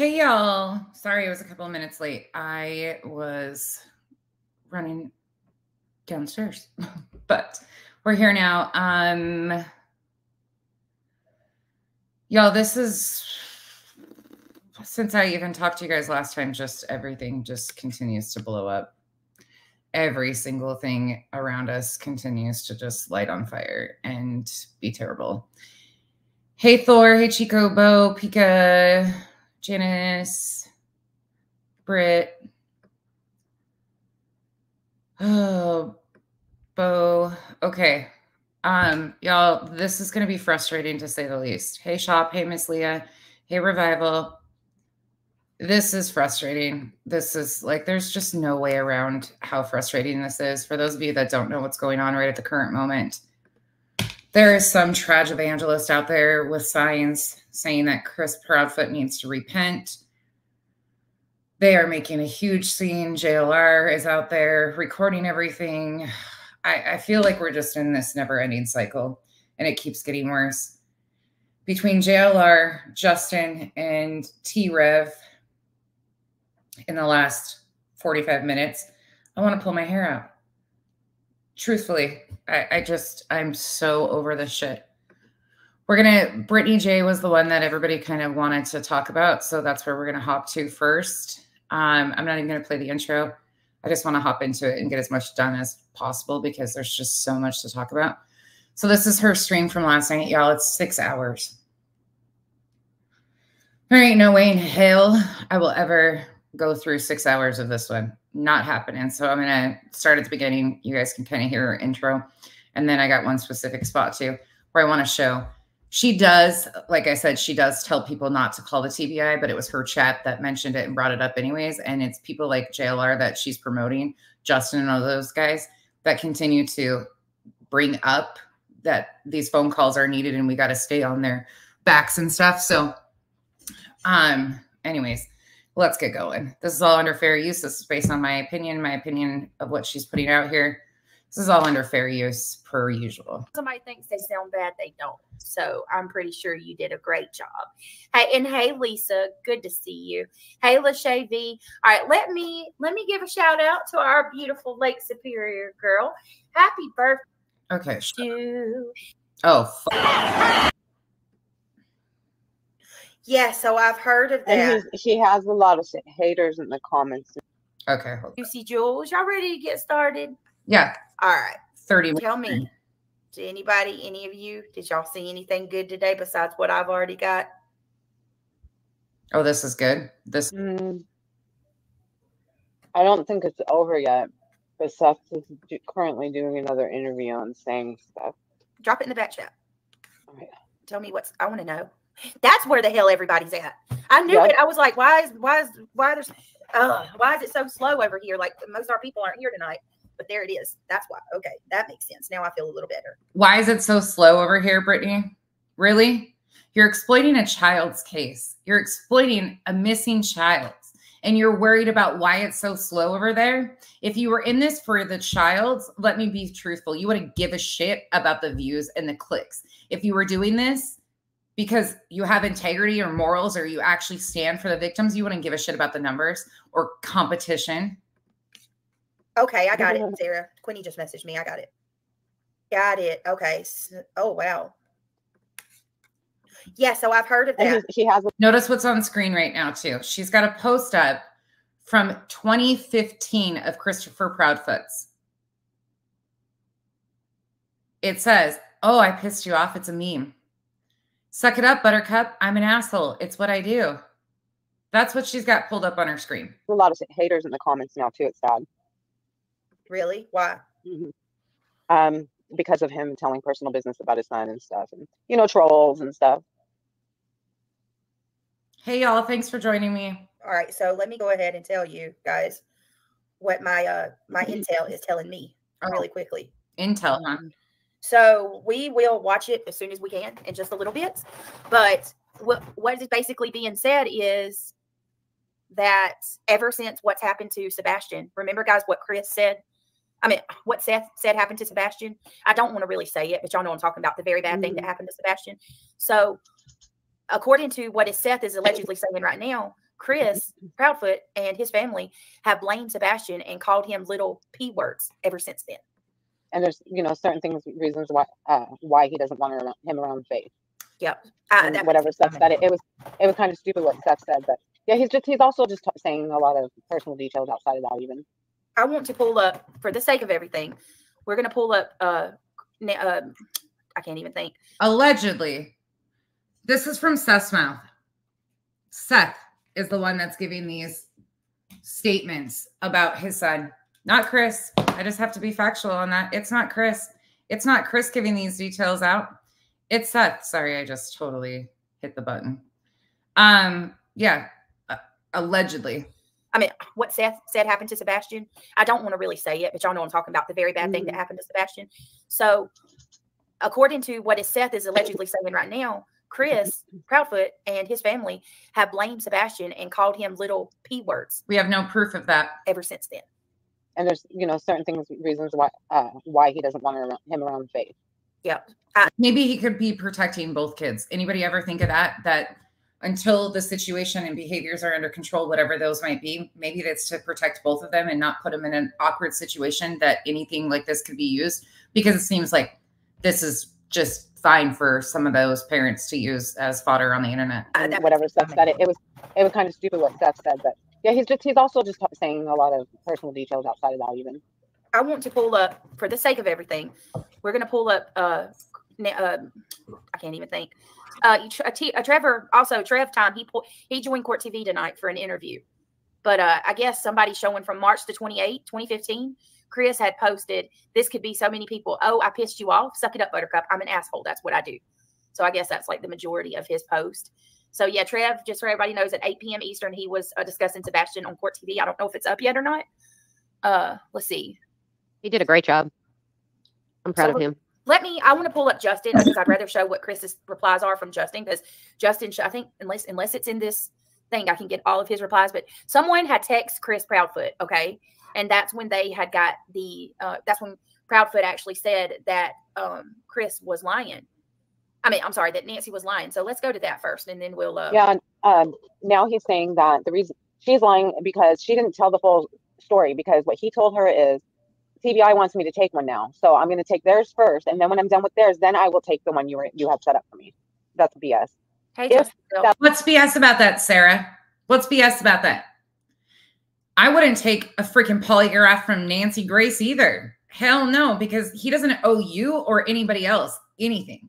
Hey, y'all. Sorry, I was a couple of minutes late. I was running downstairs, but we're here now. Um, y'all, this is since I even talked to you guys last time, just everything just continues to blow up. Every single thing around us continues to just light on fire and be terrible. Hey, Thor. Hey, Chico, Bo, Pika, Janice, Britt. Oh, Bo. Okay. Um, y'all, this is gonna be frustrating to say the least. Hey, Shop. Hey, Miss Leah. Hey, Revival. This is frustrating. This is like there's just no way around how frustrating this is. For those of you that don't know what's going on right at the current moment, there is some tragic evangelist out there with signs saying that Chris Proudfoot needs to repent. They are making a huge scene. JLR is out there recording everything. I, I feel like we're just in this never ending cycle and it keeps getting worse. Between JLR, Justin, and T Rev in the last 45 minutes, I want to pull my hair out. Truthfully, I, I just, I'm so over this shit. We're gonna Brittany J was the one that everybody kind of wanted to talk about, so that's where we're gonna hop to first. Um, I'm not even gonna play the intro. I just want to hop into it and get as much done as possible because there's just so much to talk about. So this is her stream from last night, y'all. It's six hours. There ain't no way in hell I will ever go through six hours of this one. Not happening. So I'm gonna start at the beginning. You guys can kind of hear her intro, and then I got one specific spot too where I want to show she does, like I said, she does tell people not to call the TBI, but it was her chat that mentioned it and brought it up anyways. And it's people like JLR that she's promoting, Justin and all those guys that continue to bring up that these phone calls are needed and we got to stay on their backs and stuff. So, um, anyways, let's get going. This is all under fair use. This is based on my opinion, my opinion of what she's putting out here. This is all under fair use per usual. Somebody thinks they sound bad, they don't. So I'm pretty sure you did a great job. Hey, and hey, Lisa, good to see you. Hey, Lachey V. All right, let me let me give a shout out to our beautiful Lake Superior girl. Happy birthday. Okay. To oh. Yeah, so I've heard of that. And she has a lot of haters in the comments. Okay. Juicy Jules, y'all ready to get started? Yeah. All right. 30 Tell me, to anybody, any of you, did y'all see anything good today besides what I've already got? Oh, this is good. This mm. I don't think it's over yet, but Seth is do- currently doing another interview on saying stuff. Drop it in the back chat. Tell me what's I want to know. That's where the hell everybody's at. I knew yep. it. I was like, why is why is why there's uh why is it so slow over here? Like most of our people aren't here tonight but there it is. That's why. Okay, that makes sense. Now I feel a little better. Why is it so slow over here, Brittany? Really? You're exploiting a child's case. You're exploiting a missing child. And you're worried about why it's so slow over there. If you were in this for the child, let me be truthful. You wouldn't give a shit about the views and the clicks. If you were doing this because you have integrity or morals or you actually stand for the victims, you wouldn't give a shit about the numbers or competition. Okay, I got it, Sarah. Quinny just messaged me. I got it. Got it. Okay. Oh wow. Yeah, so I've heard of that. She has. Notice what's on screen right now too. She's got a post up from 2015 of Christopher Proudfoot's. It says, "Oh, I pissed you off. It's a meme. Suck it up, Buttercup. I'm an asshole. It's what I do." That's what she's got pulled up on her screen. A lot of haters in the comments now too. It's sad. Really? Why? Mm-hmm. Um, because of him telling personal business about his son and stuff, and you know, trolls and stuff. Hey, y'all! Thanks for joining me. All right, so let me go ahead and tell you guys what my uh my mm-hmm. intel is telling me oh. really quickly. Intel, huh? So we will watch it as soon as we can in just a little bit. But what what is basically being said is that ever since what's happened to Sebastian, remember guys what Chris said I mean, what Seth said happened to Sebastian. I don't want to really say it, but y'all know I'm talking about the very bad mm-hmm. thing that mm-hmm. happened to Sebastian. So, according to what is Seth is allegedly saying right now, Chris Proudfoot and his family have blamed Sebastian and called him little p words ever since then. And there's you know certain things, reasons why uh, why he doesn't want him around Faith. Yep. Uh, and whatever Seth said, it, it was it was kind of stupid what Seth said, but yeah, he's just he's also just t- saying a lot of personal details outside of that even. I want to pull up for the sake of everything. We're gonna pull up. uh, uh I can't even think. Allegedly, this is from Seth's mouth. Seth is the one that's giving these statements about his son, not Chris. I just have to be factual on that. It's not Chris. It's not Chris giving these details out. It's Seth. Sorry, I just totally hit the button. Um, yeah, uh, allegedly. I mean, what Seth said happened to Sebastian. I don't want to really say it, but y'all know I'm talking about the very bad mm-hmm. thing that mm-hmm. happened to Sebastian. So, according to what is Seth is allegedly saying right now, Chris Proudfoot and his family have blamed Sebastian and called him little p words. We have no proof of that ever since then. And there's you know certain things, reasons why uh, why he doesn't want him around Faith. Yep. Uh, Maybe he could be protecting both kids. Anybody ever think of that? That until the situation and behaviors are under control, whatever those might be, maybe that's to protect both of them and not put them in an awkward situation that anything like this could be used. Because it seems like this is just fine for some of those parents to use as fodder on the internet. And whatever Seth said, it, it was it was kind of stupid what Seth said, but yeah, he's just he's also just saying a lot of personal details outside of that even. I want to pull up for the sake of everything. We're going to pull up. Uh, uh, I can't even think. Uh, a T, a Trevor also Trev time. He he joined Court TV tonight for an interview, but uh, I guess somebody showing from March to 28, 2015 Chris had posted, This could be so many people. Oh, I pissed you off. Suck it up, Buttercup. I'm an asshole. That's what I do. So I guess that's like the majority of his post. So yeah, Trev, just so everybody knows, at 8 p.m. Eastern, he was uh, discussing Sebastian on Court TV. I don't know if it's up yet or not. Uh, let's see. He did a great job. I'm proud so, of him. Let me. I want to pull up Justin because I'd rather show what Chris's replies are from Justin because Justin. I think unless unless it's in this thing, I can get all of his replies. But someone had text Chris Proudfoot. Okay, and that's when they had got the uh, that's when proudfoot actually said that um, chris was lying i mean i'm sorry that nancy was lying so let's go to that first and then we'll uh, yeah um, now he's saying that the reason she's lying because she didn't tell the full story because what he told her is TBI wants me to take one now, so I'm going to take theirs first, and then when I'm done with theirs, then I will take the one you were you have set up for me. That's BS. Hey, that, what's BS about that, Sarah? What's BS about that? I wouldn't take a freaking polygraph from Nancy Grace either. Hell no, because he doesn't owe you or anybody else anything.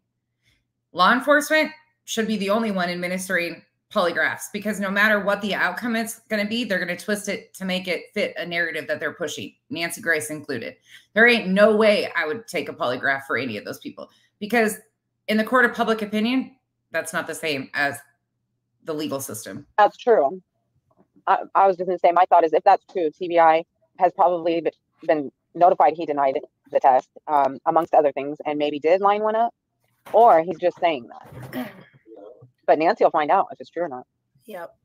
Law enforcement should be the only one administering polygraphs because no matter what the outcome is going to be, they're going to twist it to make it fit a narrative that they're pushing, Nancy Grace included. There ain't no way I would take a polygraph for any of those people because in the court of public opinion, that's not the same as the legal system. That's true. I, I was just going to say, my thought is if that's true, TBI has probably been notified he denied the test, um, amongst other things, and maybe did line one up, or he's just saying that. But Nancy will find out if it's true or not. Yep.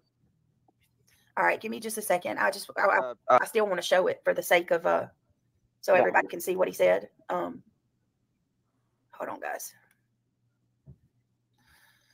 All right, give me just a second. I just, I, I, uh, I still want to show it for the sake of, uh, so yeah. everybody can see what he said. Um, hold on, guys.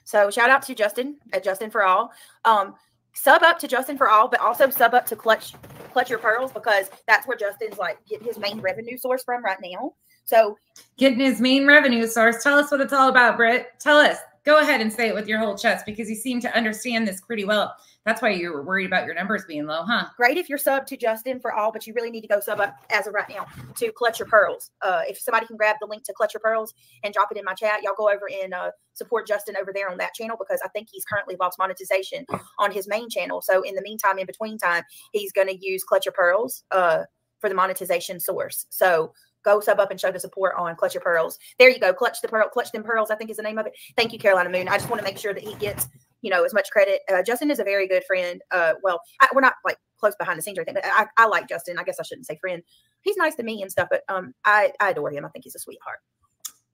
So shout out to Justin at Justin for All. Um, sub up to Justin for all, but also sub up to Clutch Clutch Your Pearls because that's where Justin's like getting his main revenue source from right now. So getting his main revenue source. Tell us what it's all about, Britt. Tell us. Go ahead and say it with your whole chest because you seem to understand this pretty well. That's why you were worried about your numbers being low, huh? Great if you're sub to Justin for all, but you really need to go sub up as of right now to Clutch Your Pearls. Uh, if somebody can grab the link to Clutch Your Pearls and drop it in my chat, y'all go over and uh, support Justin over there on that channel because I think he's currently lost monetization on his main channel. So in the meantime, in between time, he's going to use Clutch Your Pearls uh, for the monetization source. So go sub up and show the support on Clutch Your Pearls. There you go. Clutch the Pearl, Clutch Them Pearls, I think is the name of it. Thank you, Carolina Moon. I just want to make sure that he gets you know, as much credit. Uh, Justin is a very good friend. Uh, well, I, we're not like close behind the scenes or anything, but I, I like Justin. I guess I shouldn't say friend. He's nice to me and stuff, but um, I, I adore him. I think he's a sweetheart.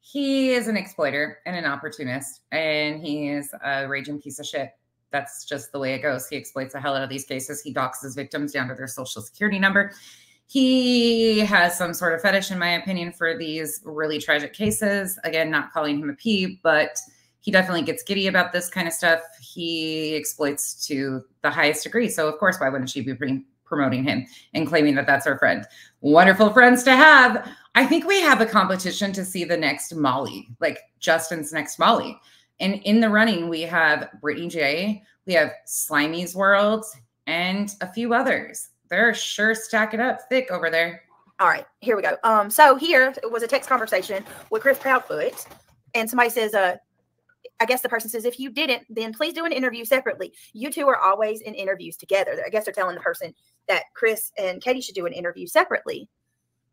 He is an exploiter and an opportunist, and he is a raging piece of shit. That's just the way it goes. He exploits the hell out of these cases. He docks his victims down to their social security number. He has some sort of fetish, in my opinion, for these really tragic cases. Again, not calling him a a P, but He definitely gets giddy about this kind of stuff. He exploits to the highest degree. So, of course, why wouldn't she be promoting him and claiming that that's her friend? Wonderful friends to have. I think we have a competition to see the next Molly, like Justin's next Molly. And in the running, we have Brittany J, we have Slimy's World, and a few others. They're sure stacking up thick over there. All right, here we go. Um, so here it was a text conversation with Chris Proudfoot, and somebody says, uh, I guess the person says, if you didn't, then please do an interview separately. You two are always in interviews together. I guess they're telling the person that Chris and Katie should do an interview separately.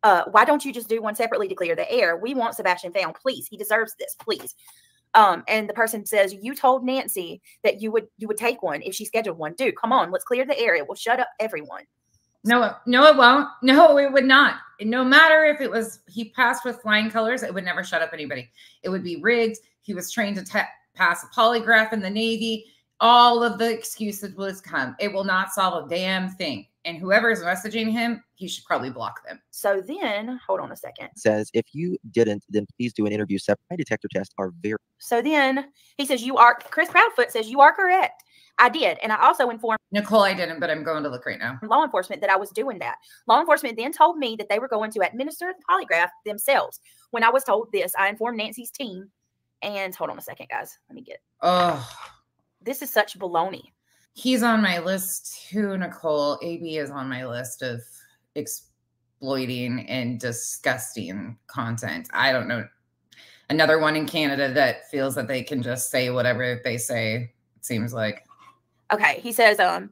Uh, why don't you just do one separately to clear the air? We want Sebastian found, please. He deserves this, please. Um, and the person says, "You told Nancy that you would you would take one if she scheduled one. Dude, come on, let's clear the air. It will shut up everyone." No, no, it won't. No, it would not. No matter if it was he passed with flying colors, it would never shut up anybody. It would be rigged. He was trained to te- pass a polygraph in the Navy. All of the excuses will come. It will not solve a damn thing. And whoever is messaging him, he should probably block them. So then, hold on a second. says if you didn't, then please do an interview. Separate Lie detector tests are very So then he says, You are, Chris Proudfoot says, You are correct. I did. And I also informed Nicole, I didn't, but I'm going to look right now. law enforcement that I was doing that. Law enforcement then told me that they were going to administer the polygraph themselves. When I was told this, I informed Nancy's team. And hold on a second, guys. Let me get Oh, this is such baloney. he's on my list too, Nicole. AB is on my list of exploiting and disgusting content. I don't know. Another one in Canada that feels that they can just say whatever they say, it seems like. Okay, he says, um,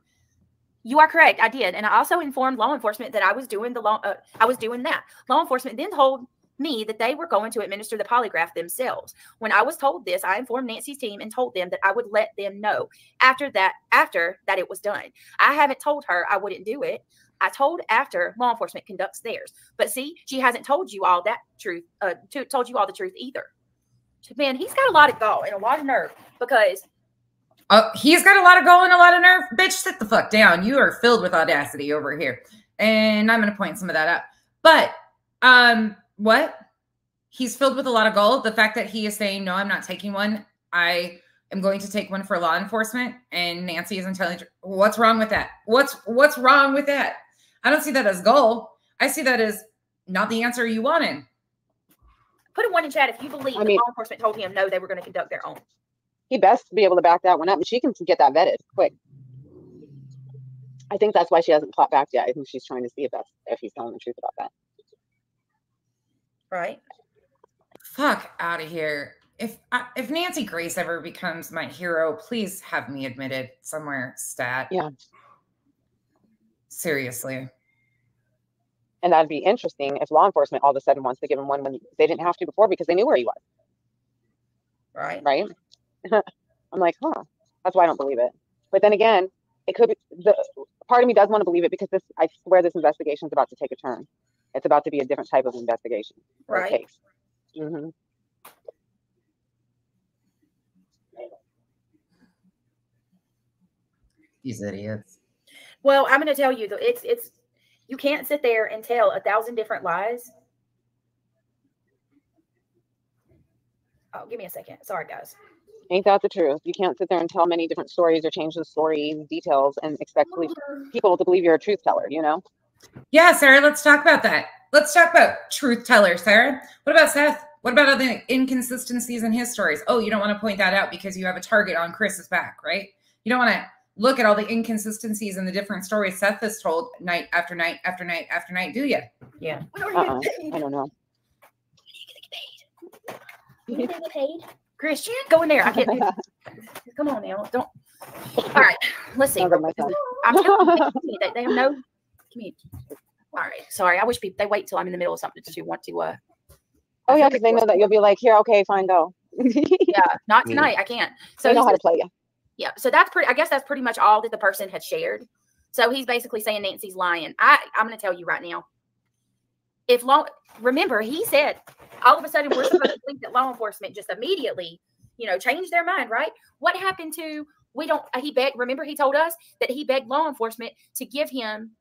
you are correct. I did, and I also informed law enforcement that I was doing the law. Uh, I was doing that. Law enforcement then told me that they were going to administer the polygraph themselves. When I was told this, I informed Nancy's team and told them that I would let them know after that. After that, it was done. I haven't told her I wouldn't do it. I told after law enforcement conducts theirs. But see, she hasn't told you all that truth. Uh, to, told you all the truth either. Man, he's got a lot of gall and a lot of nerve because Oh, he's got a lot of goal and a lot of nerve. Bitch, sit the fuck down. You are filled with audacity over here. And I'm gonna point some of that out. But um, what? He's filled with a lot of gold. The fact that he is saying, No, I'm not taking one. I am going to take one for law enforcement. And Nancy isn't telling you. what's wrong with that? What's what's wrong with that? I don't see that as goal. I see that as not the answer you wanted. put a one in chat if you believe I that mean- law enforcement told him no, they were going to conduct their own. He best be able to back that one up and she can get that vetted quick. I think that's why she hasn't clapped back yet. I think she's trying to see if that's if he's telling the truth about that. Right. Fuck out of here. If I, if Nancy Grace ever becomes my hero, please have me admitted somewhere. Stat. Yeah. Seriously. And that'd be interesting if law enforcement all of a sudden wants to give him one when they didn't have to before because they knew where he was, Right. right? I'm like, huh. That's why I don't believe it. But then again, it could be the part of me does want to believe it because this I swear this investigation is about to take a turn. It's about to be a different type of investigation or Right. case. hmm These idiots. Well, I'm going to tell you though, it's it's you can't sit there and tell a thousand different lies. Oh, give me a second. Sorry, guys. Ain't that the truth? You can't sit there and tell many different stories or change the story details and expect people to believe you're a truth teller, you know? Yeah, Sarah, let's talk about that. Let's talk about truth teller, Sarah. What about Seth? What about other inconsistencies in his stories? Oh, you don't want to point that out because you have a target on Chris's back, right? You don't want to look at all the inconsistencies in the different stories Seth has told night after night after night after night, do you? Yeah. Uh-uh. I don't know. Christian, go in there. I can't do this. Come on now. Don't. All right. Let's see. Sounds like my son. I'm telling you, they, they have no community. All right. Sorry. I wish people they wait till I'm in the middle of something to want to. uh Oh yeah, because they know that you'll be like, here, okay, fine, go. Yeah. Not Mm. tonight. I can't. So they he know how to play you. Yeah. So that's pretty. I guess that's pretty much all that the person had shared. So he's basically saying Nancy's lying. I I'm going to tell you right now. If law, remember he said all of a sudden we're supposed to think that law enforcement just immediately, you know, changed their mind, right? What happened to we don't? He begged. Remember he told us that he begged law enforcement to give him,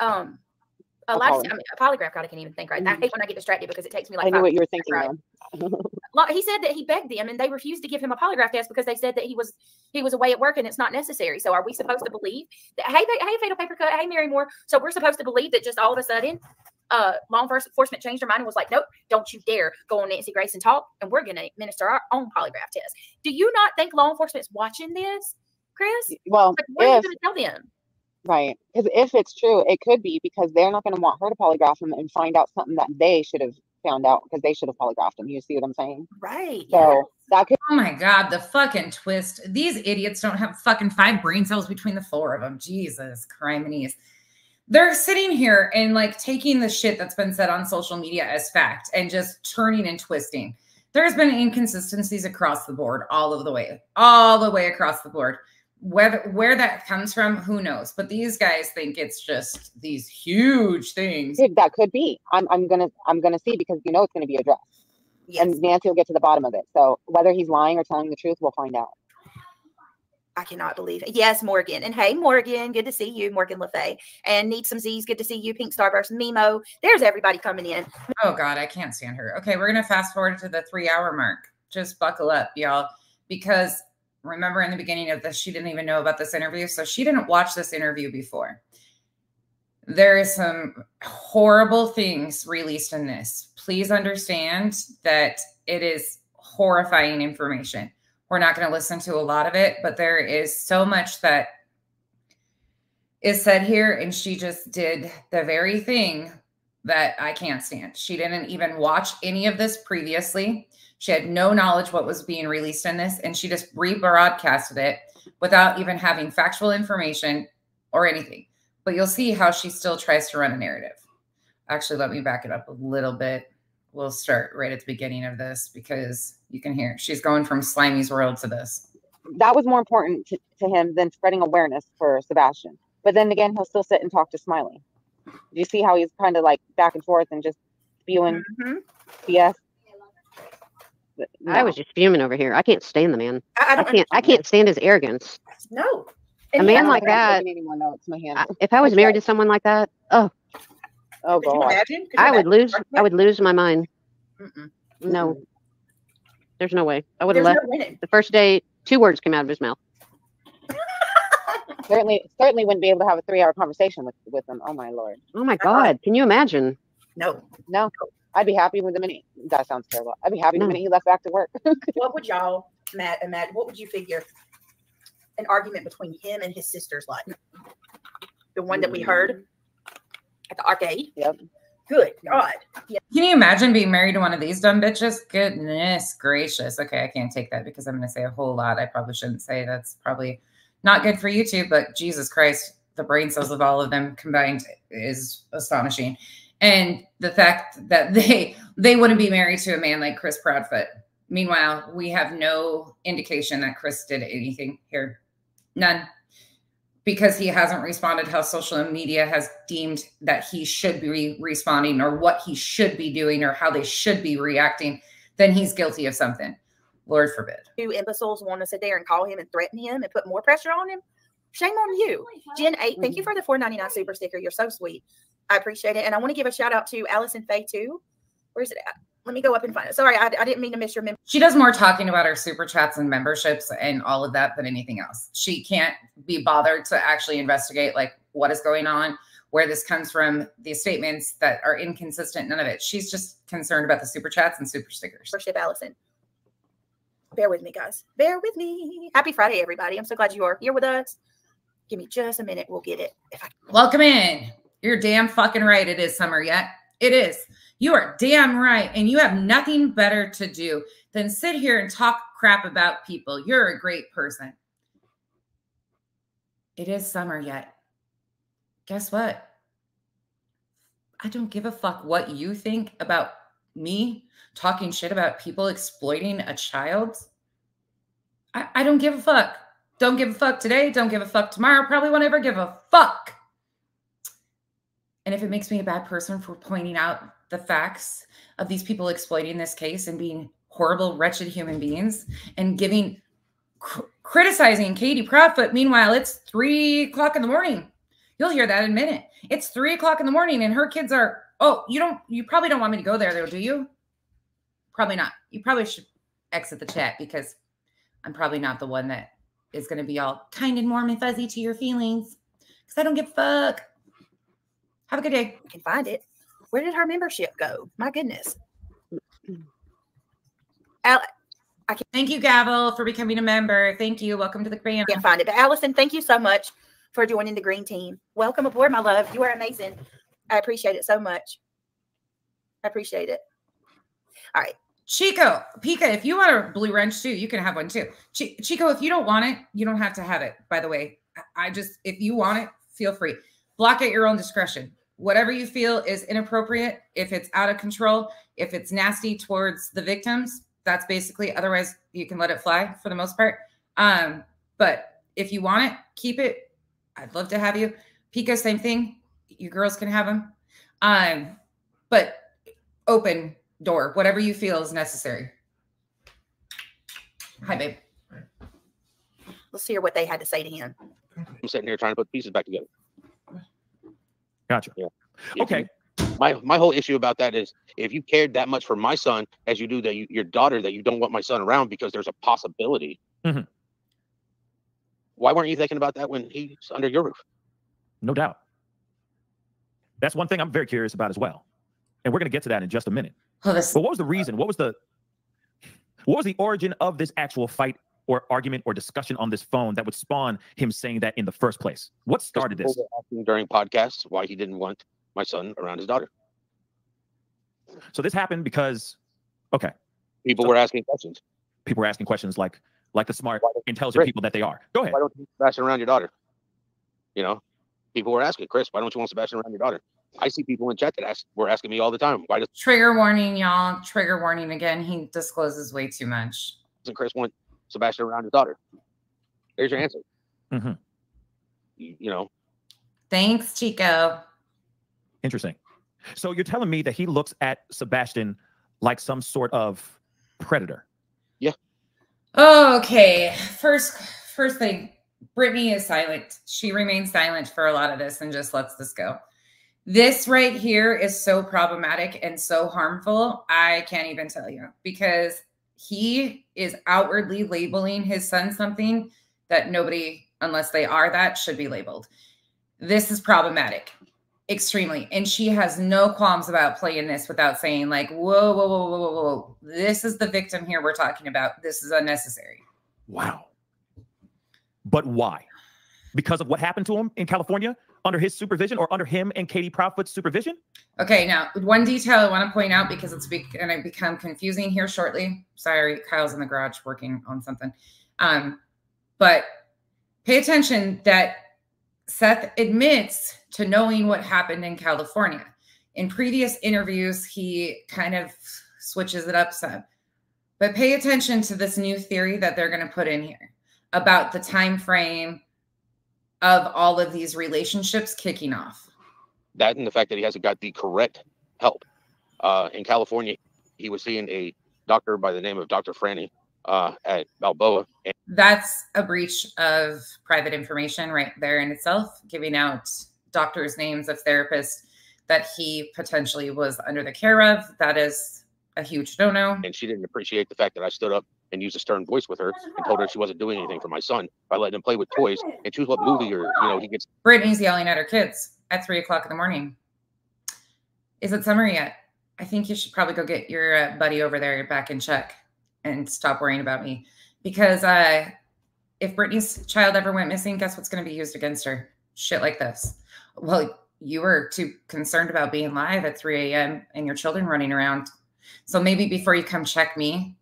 um, a, A lie, poly- I mean, a polygraph. God, I can't even think right. I hate when I get distracted because it takes me like I knew what you were thinking think right. He said that he begged them, and they refused to give him a polygraph test because they said that he was he was away at work and it's not necessary. So, are we supposed to believe that? Hey, hey, fatal paper cut. Hey, Mary Moore. So, we're supposed to believe that just all of a sudden, uh, law enforcement changed their mind and was like, nope, don't you dare go on Nancy Grace and talk, and we're going to administer our own polygraph test. Do you not think law enforcement's watching this, Chris? Well, Like, what are you going to tell them? right, because if it's true, it could be because they're not going to want her to polygraph him and find out something that they should have found out because they should have polygraphed him. You see what I'm saying? Right. So that could Oh my god, the fucking twist. These idiots don't have fucking five brain cells between the four of them. Jesus, criminies. They're sitting here and like taking the shit that's been said on social media as fact and just turning and twisting. There's been inconsistencies across the board, all of the way, all the way across the board. Whether where that comes from, who knows? But these guys think it's just these huge things. that could be. I'm I'm gonna I'm gonna see because you know it's gonna be addressed. Yes. And Nancy will get to the bottom of it. So whether he's lying or telling the truth, we'll find out. I cannot believe it. Yes, Morgan. And hey, Morgan, good to see you, Morgan LaFay. And Need Some Z's, good to see you, Pink Starburst, Mimo. There's everybody coming in. Oh God, I can't stand her. Okay, we're gonna fast forward to the three hour mark. Just buckle up, y'all, because remember in the beginning of this, she didn't even know about this interview, so she didn't watch this interview before. There is some horrible things released in this. Please understand that it is horrifying information. We're not going to listen to a lot of it, but there is so much that is said here, and she just did the very thing that I can't stand. She didn't even watch any of this previously. She had no knowledge what was being released in this, and she just rebroadcasted it without even having factual information or anything. But you'll see how she still tries to run a narrative. Actually, let me back it up a little bit. We'll start right at the beginning of this because you can hear she's going from Slimy's world to this. That was more important to, to him than spreading awareness for Sebastian. But then again, he'll still sit and talk to Smiley. Do you see how he's kind of like back and forth and just spewing Mhm. BS? But I was just fuming over here. I can't stand the man. I, I I don't can't. I can't stand his arrogance. this. No. A And man like that- taking any more notes. My hand. I, if I was married to someone like that, oh, oh Could you god. imagine? Could you I would lose. I would lose my mind. Mm-mm. No, there's no way. I would have left no the first day. Two words came out of his mouth. Certainly, certainly wouldn't be able to have a three-hour conversation with with them. Oh my lord. Oh my God! Can you imagine? No. No, I'd be happy with the minute. That sounds terrible. I'd be happy the No. minute he left back to work. What would y'all, Matt and Matt, what would you figure an argument between him and his sister's like? The one that we hmm. heard at the arcade? Yep. Good God. Yeah. Can you imagine being married to one of these dumb bitches? Goodness gracious. Okay, I can't take that because I'm going to say a whole lot. I probably shouldn't say. That's probably not good for YouTube, but Jesus Christ, the brain cells of all of them combined is astonishing. And the fact that they they wouldn't be married to a man like Chris Proudfoot. Meanwhile, we have no indication that Chris did anything here. None because he hasn't responded how social media has deemed that he should be responding or what he should be doing or how they should be reacting, then he's guilty of something. Lord forbid. Two imbeciles want to sit there and call him and threaten him and put more pressure on him. Shame on you. Jen 8, thank you mm-hmm. for the 499 super sticker. You're so sweet. I appreciate it. And I want to give a shout out to Allison Faye too. Where's it at? Let me go up and find it. Sorry, I, I didn't mean to miss your mem- She does more talking about her super chats and memberships and all of that than anything else. She can't be bothered to actually investigate like what is going on, where this comes from, these statements that are inconsistent, none of it. She's just concerned about the super chats and super stickers. membership, Allison. Bear with me, guys. Bear with me. Happy Friday, everybody. I'm so glad you are here with us. Give me just a minute. We'll get it. If I Welcome in. You're damn fucking right. It is summer yet. It is. You are damn right. And you have nothing better to do than sit here and talk crap about people. You're a great person. It is summer yet. Guess what? I don't give a fuck what you think about me talking shit about people exploiting a child. I, I don't give a fuck. Don't give a fuck today. Don't give a fuck tomorrow. Probably won't ever give a fuck. And if it makes me a bad person for pointing out the facts of these people exploiting this case and being horrible, wretched human beings and giving, cr- criticizing Katie Proudfoot, meanwhile, it's three o'clock in the morning. You'll hear that in a minute. It's three o'clock in the morning and her kids are, oh, you don't, you probably don't want me to go there though, do you? probably not. You probably should exit the chat because I'm probably not the one that is going to be all kind and warm and fuzzy to your feelings because I don't give a fuck. Have a good day. You can find it. Where did her membership go? My goodness. Al- Thank you, Gavel, for becoming a member. Thank you. Welcome to the band. can't find it. But Allison, thank you so much for joining the green team. Welcome aboard, my love. You are amazing. I appreciate it so much. I appreciate it. All right. Chico, Pika, if you want a blue wrench too, you can have one too. Chi- Chico, if you don't want it, you don't have to have it. By the way, I- I just if you want it, feel free. Block at your own discretion. Whatever you feel is inappropriate, if it's out of control, if it's nasty towards the victims, that's basically. Otherwise, you can let it fly for the most part. Um, but if you want it, keep it. I'd love to have you. Pika, same thing. You girls can have them. Um, but open door, whatever you feel is necessary. Hi, babe. Let's hear what they had to say to him. I'm sitting here trying to put pieces back together. Gotcha. If Okay. you- my my whole issue about that is if you cared that much for my son as you do that you, your daughter that you don't want my son around because there's a possibility. Mhm. Why weren't you thinking about that when he's under your roof? No doubt. That's one thing I'm very curious about as well. And we're going to get to that in just a minute. This But what was the reason? What was the what was the origin of this actual fight or argument or discussion on this phone that would spawn him saying that in the first place? What started people this? asking during podcasts why he didn't want my son around his daughter. So this happened because okay, People So- were asking questions. people were asking questions like like the smart, intelligent Right. people that they are. Go ahead. Why don't you want Sebastian around your daughter? You know, people were asking Chris, why don't you want Sebastian around your daughter? I see people in chat that ask were asking me all the time, why does trigger warning, y'all. Trigger warning again. He discloses way too much. doesn't Chris want Sebastian around his daughter? There's your answer. Mhm. You, you know, Thanks, Chico. Interesting. So you're telling me that he looks at Sebastian like some sort of predator. Yeah. Okay. First, first thing, Brittany is silent. She remains silent for a lot of this and just lets this go. This right here is so problematic and so harmful. I can't even tell you because he is outwardly labeling his son something that nobody, unless they are that, should be labeled. This is problematic extremely. And she has no qualms about playing this without saying, like, whoa, whoa, whoa, whoa, whoa, whoa. This is the victim here we're talking about. This is unnecessary. Wow. But why? Because of what happened to him in California under his supervision or under him and Katie Proudfoot's supervision? Okay, now one detail I want to point out because it's going to become confusing here shortly. Sorry, Kyle's in the garage working on something. Um, but pay attention that Seth admits to knowing what happened in California. In previous interviews, he kind of switches it up some. But pay attention to this new theory that they're going to put in here about the time frame of all of these relationships kicking off. that and the fact that he hasn't got the correct help. Uh, in California, he was seeing a doctor by the name of Dr. Franny uh, at Balboa, that's a breach of private information right there in itself, giving out doctors' names of therapists that he potentially was under the care of. That is a huge no no. and she didn't appreciate the fact that I stood up and used a stern voice with her and told her she wasn't doing anything for my son by letting him play with toys and choose what movie or you know he gets. Brittany's yelling at her kids at three o'clock in the morning. Is it summer yet? I think you should probably go get your uh, buddy over there back in check and stop worrying about me. Because uh, if Brittany's child ever went missing, guess what's going to be used against her? Shit like this. Well, you were too concerned about being live at 3 a.m. and your children running around. So maybe before you come check me,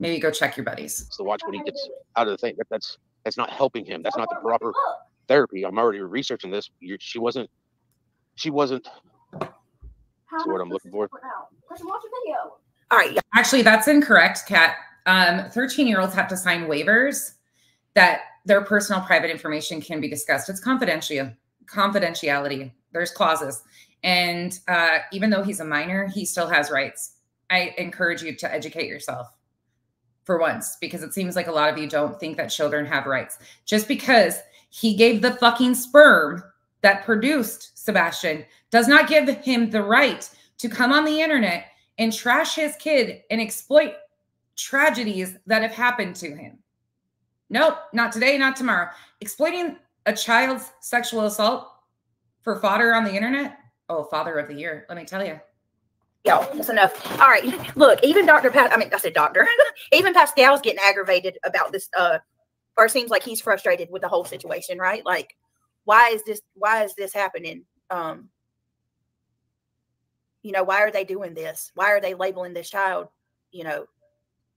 maybe go check your buddies. So watch when he gets out of the thing. That, that's that's not helping him. That's not the proper therapy. I'm already researching this. you she wasn't. She wasn't. That's what I'm looking for. All right, Actually, that's incorrect, Kat. Um, 13 year olds have to sign waivers that their personal private information can be discussed. It's confidential confidentiality. There's clauses. And uh, even though he's a minor, he still has rights. I encourage you to educate yourself for once, because it seems like a lot of you don't think that children have rights. Just because he gave the fucking sperm that produced Sebastian does not give him the right to come on the internet and trash his kid and exploit tragedies that have happened to him. Nope, not today, not tomorrow. Exploiting a child's sexual assault for fodder on the internet. Oh, father of the year, let me tell you. Yo, that's enough. All right. Look, even Dr. Pat, I mean, I said doctor, even Pascal's getting aggravated about this, uh, or seems like he's frustrated with the whole situation, right? Like, why is this, why is this happening? Um, you know, why are they doing this? Why are they labeling this child, you know,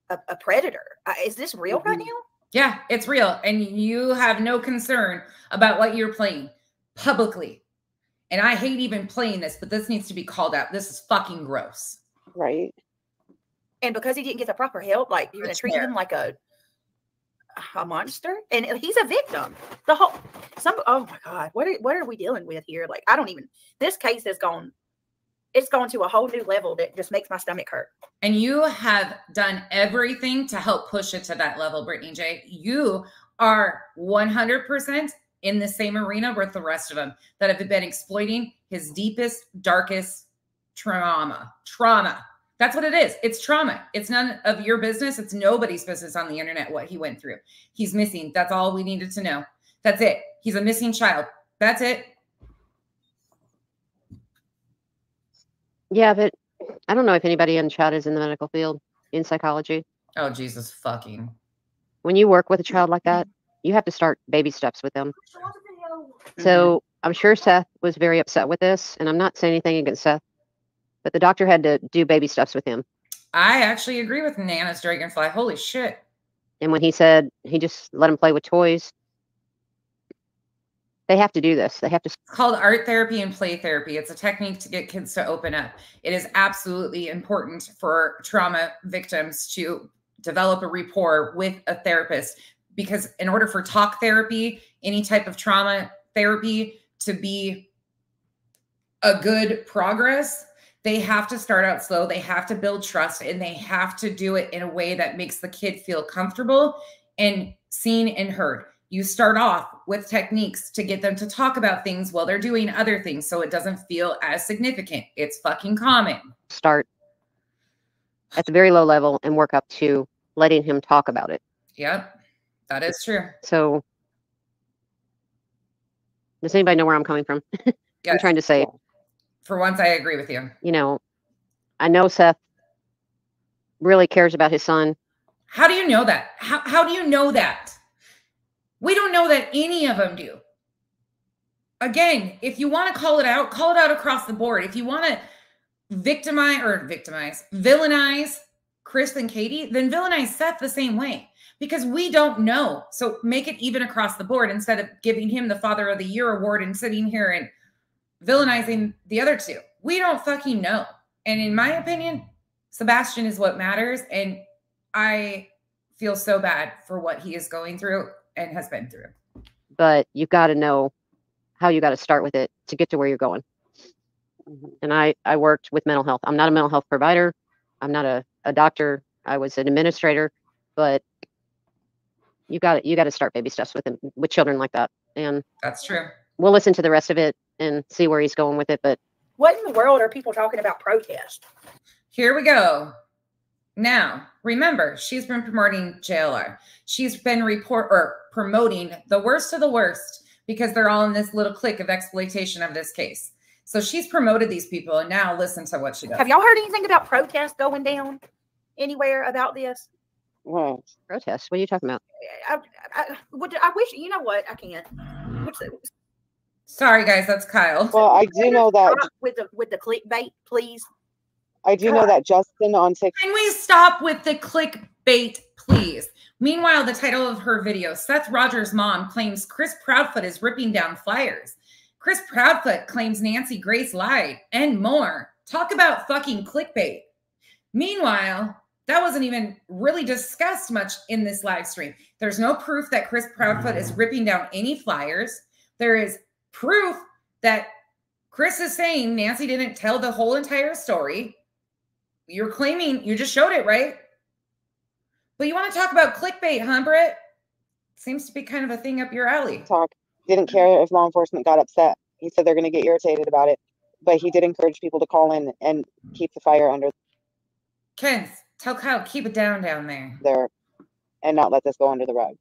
a, a predator? Uh, is this real right now? Yeah, it's real. And you have no concern about what you're playing publicly. And I hate even playing this, but this needs to be called out. This is fucking gross. Right. And because he didn't get the proper help, like you're gonna treat fair. him like a a monster, and he's a victim. The whole some oh my god, what are what are we dealing with here? Like I don't even. This case has gone. It's gone to a whole new level that just makes my stomach hurt. And you have done everything to help push it to that level, Brittany J. You are 100% in the same arena with the rest of them that have been exploiting his deepest, darkest trauma. Trauma. That's what it is. It's trauma. It's none of your business. It's nobody's business on the internet what he went through. He's missing. That's all we needed to know. That's it. He's a missing child. That's it. Yeah, but I don't know if anybody in chat is in the medical field in psychology. Oh, Jesus fucking. When you work with a child like that, you have to start baby steps with them. Mm-hmm. So I'm sure Seth was very upset with this, and I'm not saying anything against Seth, but the doctor had to do baby steps with him. I actually agree with Nana's Dragonfly. Holy shit. And when he said he just let him play with toys, they have to do this. They have to It's called art therapy and play therapy. It's a technique to get kids to open up. It is absolutely important for trauma victims to develop a rapport with a therapist because, in order for talk therapy, any type of trauma therapy to be a good progress, they have to start out slow. They have to build trust and they have to do it in a way that makes the kid feel comfortable and seen and heard. You start off with techniques to get them to talk about things while they're doing other things so it doesn't feel as significant. It's fucking common. start at the very low level and work up to letting him talk about it. Yep, that is true. So, does anybody know where I'm coming from? I'm trying to say, For once, I agree with you. you know, I know Seth really cares about his son. How do you know that? How, how do you know that? We don't know that any of them do. Again, if you want to call it out, call it out across the board. If you want to victimize or victimize, villainize Chris and Katie, then villainize Seth the same way because we don't know. So make it even across the board instead of giving him the Father of the Year award and sitting here and villainizing the other two. We don't fucking know. And in my opinion, Sebastian is what matters. And I feel so bad for what he is going through and has been through. but you've got to know how you got to start with it to get to where you're going. And I, I worked with mental health. I'm not a mental health provider. I'm not a, a doctor. I was an administrator, but you got to, you got to start baby steps with them, with children like that. And That's true. we'll listen to the rest of it and see where he's going with it. But What in the world are people talking about protest? Here we go. Now, remember, she's been promoting JLR. She's been report or promoting the worst of the worst because they're all in this little clique of exploitation of this case. So she's promoted these people, and now listen to what she does. Have y'all heard anything about protest going down anywhere about this? Right. protest, what are you talking about? I, I, would, I wish you know what I can't. What's the, Sorry, guys, that's Kyle. Well, I do know that with the with the clickbait, please. I do know that Justin on TikTok. Can we stop with the clickbait, please? Meanwhile, the title of her video Seth Rogers' mom claims Chris Proudfoot is ripping down flyers. Chris Proudfoot claims Nancy Grace lied and more. Talk about fucking clickbait. Meanwhile, that wasn't even really discussed much in this live stream. There's no proof that Chris Proudfoot is ripping down any flyers. There is proof that Chris is saying Nancy didn't tell the whole entire story. You're claiming you just showed it, right? But you want to talk about clickbait, huh, Britt? Seems to be kind of a thing up your alley. talk didn't care if law enforcement got upset. He said they're going to get irritated about it, but he did encourage people to call in and keep the fire under. Kens, tell Kyle keep it down down there. there and not let this go under the rug.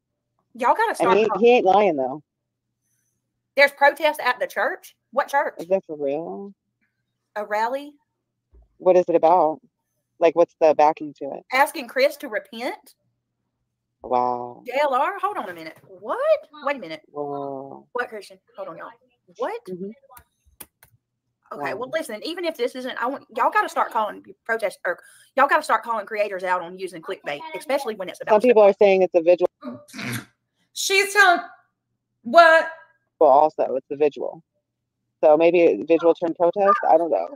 Y'all gotta And he, he ain't lying though. There's protests at the church. What church? Is that for real? A rally What is it about? Like, what's the backing to it? asking Chris to repent. Wow. JLR. Hold on a minute. What? Wait a minute. Whoa. What Christian? Hold on, y'all. What? Mhm. Okay, well, um, listen. Even if this isn't, I want y'all got to start calling protest or y'all got to start calling creators out on using clickbait, especially when it's about. Some about. people are saying it's a visual She's telling what? Well, also. It's a visual. So maybe a visual turn protest. I don't know.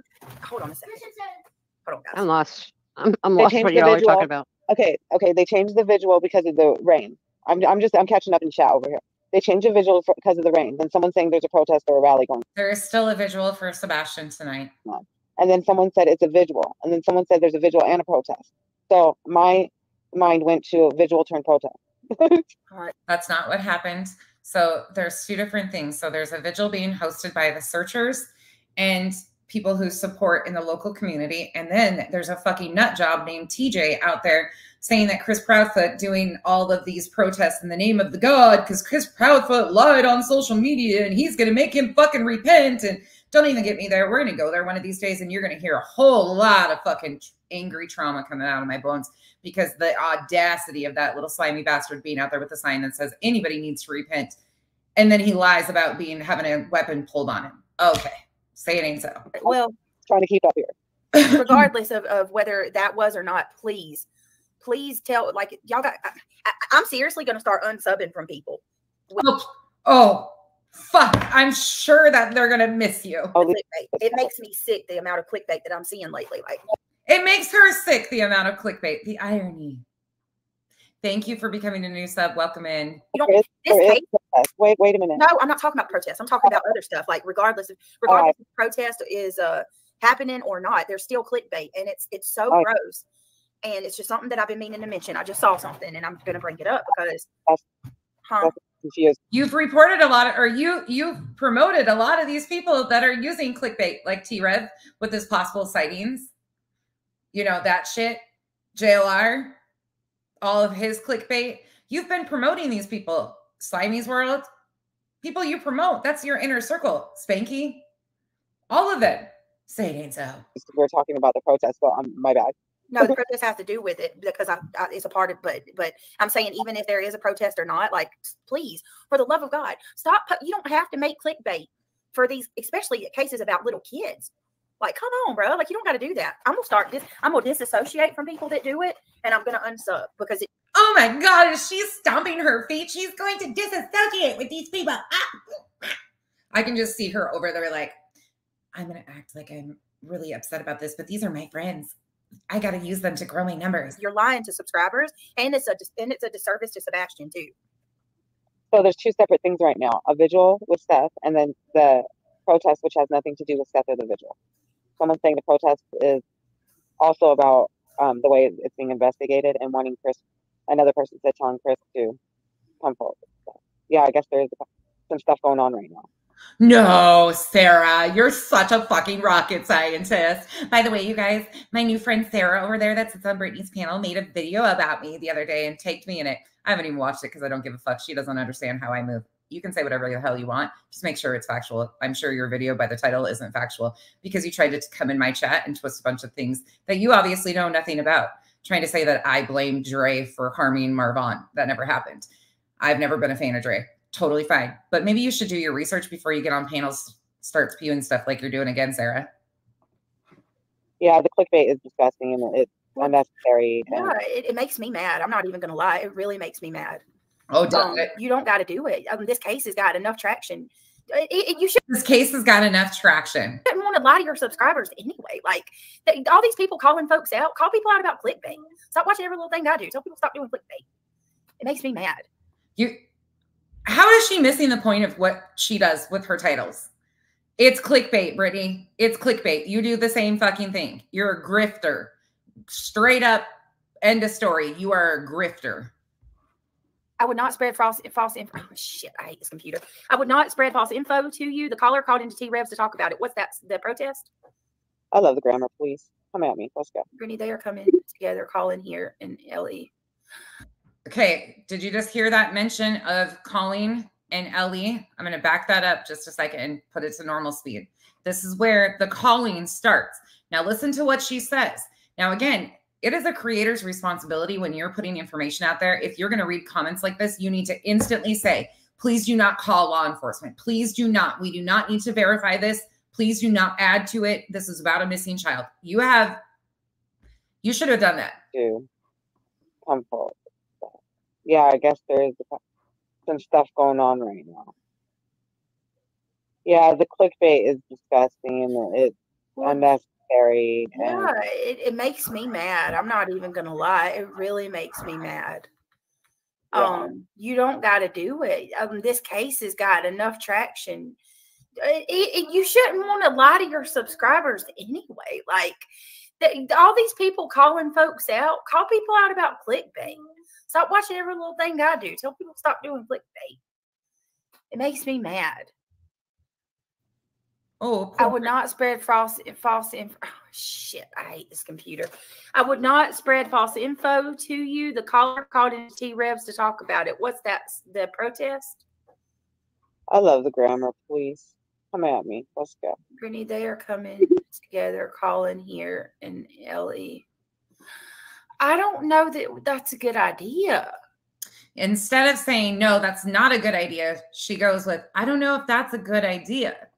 Hold on a second. Hold on, guys. I'm lost. I'm, I'm lost what y'all are talking about. Okay, okay. They changed the visual because of the rain. I'm, I'm just, I'm catching up in chat over here. They changed the visual for, because of the rain. Then someone saying there's a protest or a rally going, There is still a visual for Sebastian tonight. and then someone said it's a visual, and then someone said there's a visual and a protest. So my mind went to a visual turn protest. That's not what happened. So there's two different things. So there's a vigil being hosted by the searchers and people who support in the local community. And then there's a fucking nut job named TJ out there saying that Chris Proudfoot doing all of these protests in the name of the God because Chris Proudfoot lied on social media and he's gonna make him fucking repent. And don't even get me there. We're gonna go there one of these days and you're gonna hear a whole lot of fucking angry trauma coming out of my bones because the audacity of that little slimy bastard being out there with a sign that says anybody needs to repent. And then he lies about being having a weapon pulled on him. Okay. Say it ain't so. Well, Trying to keep up here. regardless of, of whether that was or not, please, please tell like y'all got. I, I, I'm seriously going to start unsubbing from people. oh, oh, fuck. I'm sure that they're gonna miss you. Oh, It makes me sick the amount of clickbait that I'm seeing lately. Like, It makes her sick, the amount of clickbait, the irony. Thank you for becoming a new sub. Welcome in. you don't. This case, protest. Wait, wait a minute. no, I'm not talking about protests. I'm talking about other stuff. Like, regardless of regardless if protest is uh happening or not, there's still clickbait, and it's it's so Right. gross. And it's just something that I've been meaning to mention. I just saw something, and I'm going to bring it up because, huh? You've reported a lot of, or you you've promoted a lot of these people that are using clickbait, like T Rev with his possible sightings. You know that shit. JLR, all of his clickbait. You've been promoting these people. Slimy's World, people you promote. That's your inner circle. Spanky, all of it. Say it ain't so. We're talking about the protest, so um, my bad. No, the protest has to do with it because I, I, it's a part of. But but I'm saying even if there is a protest or not, like please, for the love of God, stop. You don't have to make clickbait for these, especially cases about little kids. Like, come on, bro. Like, you don't got to do that. I'm gonna start this. I'm gonna disassociate from people that do it, and I'm gonna unsub because it, Oh my God, is she stomping her feet? She's going to disassociate with these people. Ah! I can just see her over there, like, I'm going to act like I'm really upset about this, but these are my friends. I got to use them to grow my numbers. you're lying to subscribers, and it's a and it's a disservice to Sebastian too. So there's two separate things right now: a vigil with Seth, and then the protest, which has nothing to do with Seth or the vigil. Someone's saying the protest is also about um, the way it's being investigated and wanting Chris. Another person said telling Chris to come forward. So, yeah, I guess there is some stuff going on right now. No, Sarah, you're such a fucking rocket scientist. By the way, you guys, my new friend Sarah over there that sits on Brittany's panel made a video about me the other day and tagged me in it. I haven't even watched it because I don't give a fuck. She doesn't understand how I move. You can say whatever the hell you want. Just make sure it's factual. I'm sure your video by the title isn't factual because you tried to come in my chat and twist a bunch of things that you obviously know nothing about. Trying to say that I blame Dre for harming Marvon. That never happened. I've never been a fan of Dre. Totally fine. But maybe you should do your research before you get on panels, start spewing stuff like you're doing again, Sarah. Yeah, the clickbait is disgusting and it's unnecessary. And Yeah, it, it makes me mad. I'm not even gonna lie. It really makes me mad. Oh, duh. Um, you don't got to do it. Um, this case has got enough traction. It, it- you should. this case has got enough traction. shouldn't want to lie to your subscribers anyway. Like they, all these people calling folks out, call people out about clickbait. Stop watching every little thing I do. Tell people stop doing clickbait. It makes me mad. You how is she missing the point of what she does with her titles? It's clickbait, Brittany. It's clickbait. You do the same fucking thing. You're a grifter. Straight up end of story. You are a grifter. I would not spread false false info. Oh, shit, I hate this computer. I would not spread false info to you. The caller called into T Revs to talk about it. What's that? The protest? I love the grammar, please. Come at me. Let's go. Brittany, they are coming together, calling here in. LE. Okay, did you just hear that mention of Colleen and Ellie? I'm going to back that up just a second and put it to normal speed. This is where the calling starts. Now, listen to what she says. Now, again, it is a creator's responsibility when you're putting information out there. If you're going to read comments like this, you need to instantly say, please do not call law enforcement. Please do not. We do not need to verify this. Please do not add to it. This is about a missing child. You have, you should have done that. Do come forward. Yeah, I guess there is some stuff going on right now. Yeah, the clickbait is disgusting and it's unnecessary. And Yeah, it, it makes me mad. I'm not even gonna lie. It really makes me mad. Yeah. Um, you don't got to do it. Um, this case has got enough traction. It, it- you shouldn't want to lie to your subscribers anyway. Like th- all these people calling folks out, call people out about clickbait. Stop watching every little thing I do. Tell people to stop doing clickbait. It makes me mad. Oh, I would not spread false false info. Oh, shit, I hate this computer. I would not spread false info to you. The caller called in T Revs to talk about it. What's that? The protest? I love the grammar, please. Come at me. Let's go. Brittany, they are coming together, calling here in LE. I don't know that that's a good idea. Instead of saying, no, that's not a good idea, she goes with, I don't know if that's a good idea.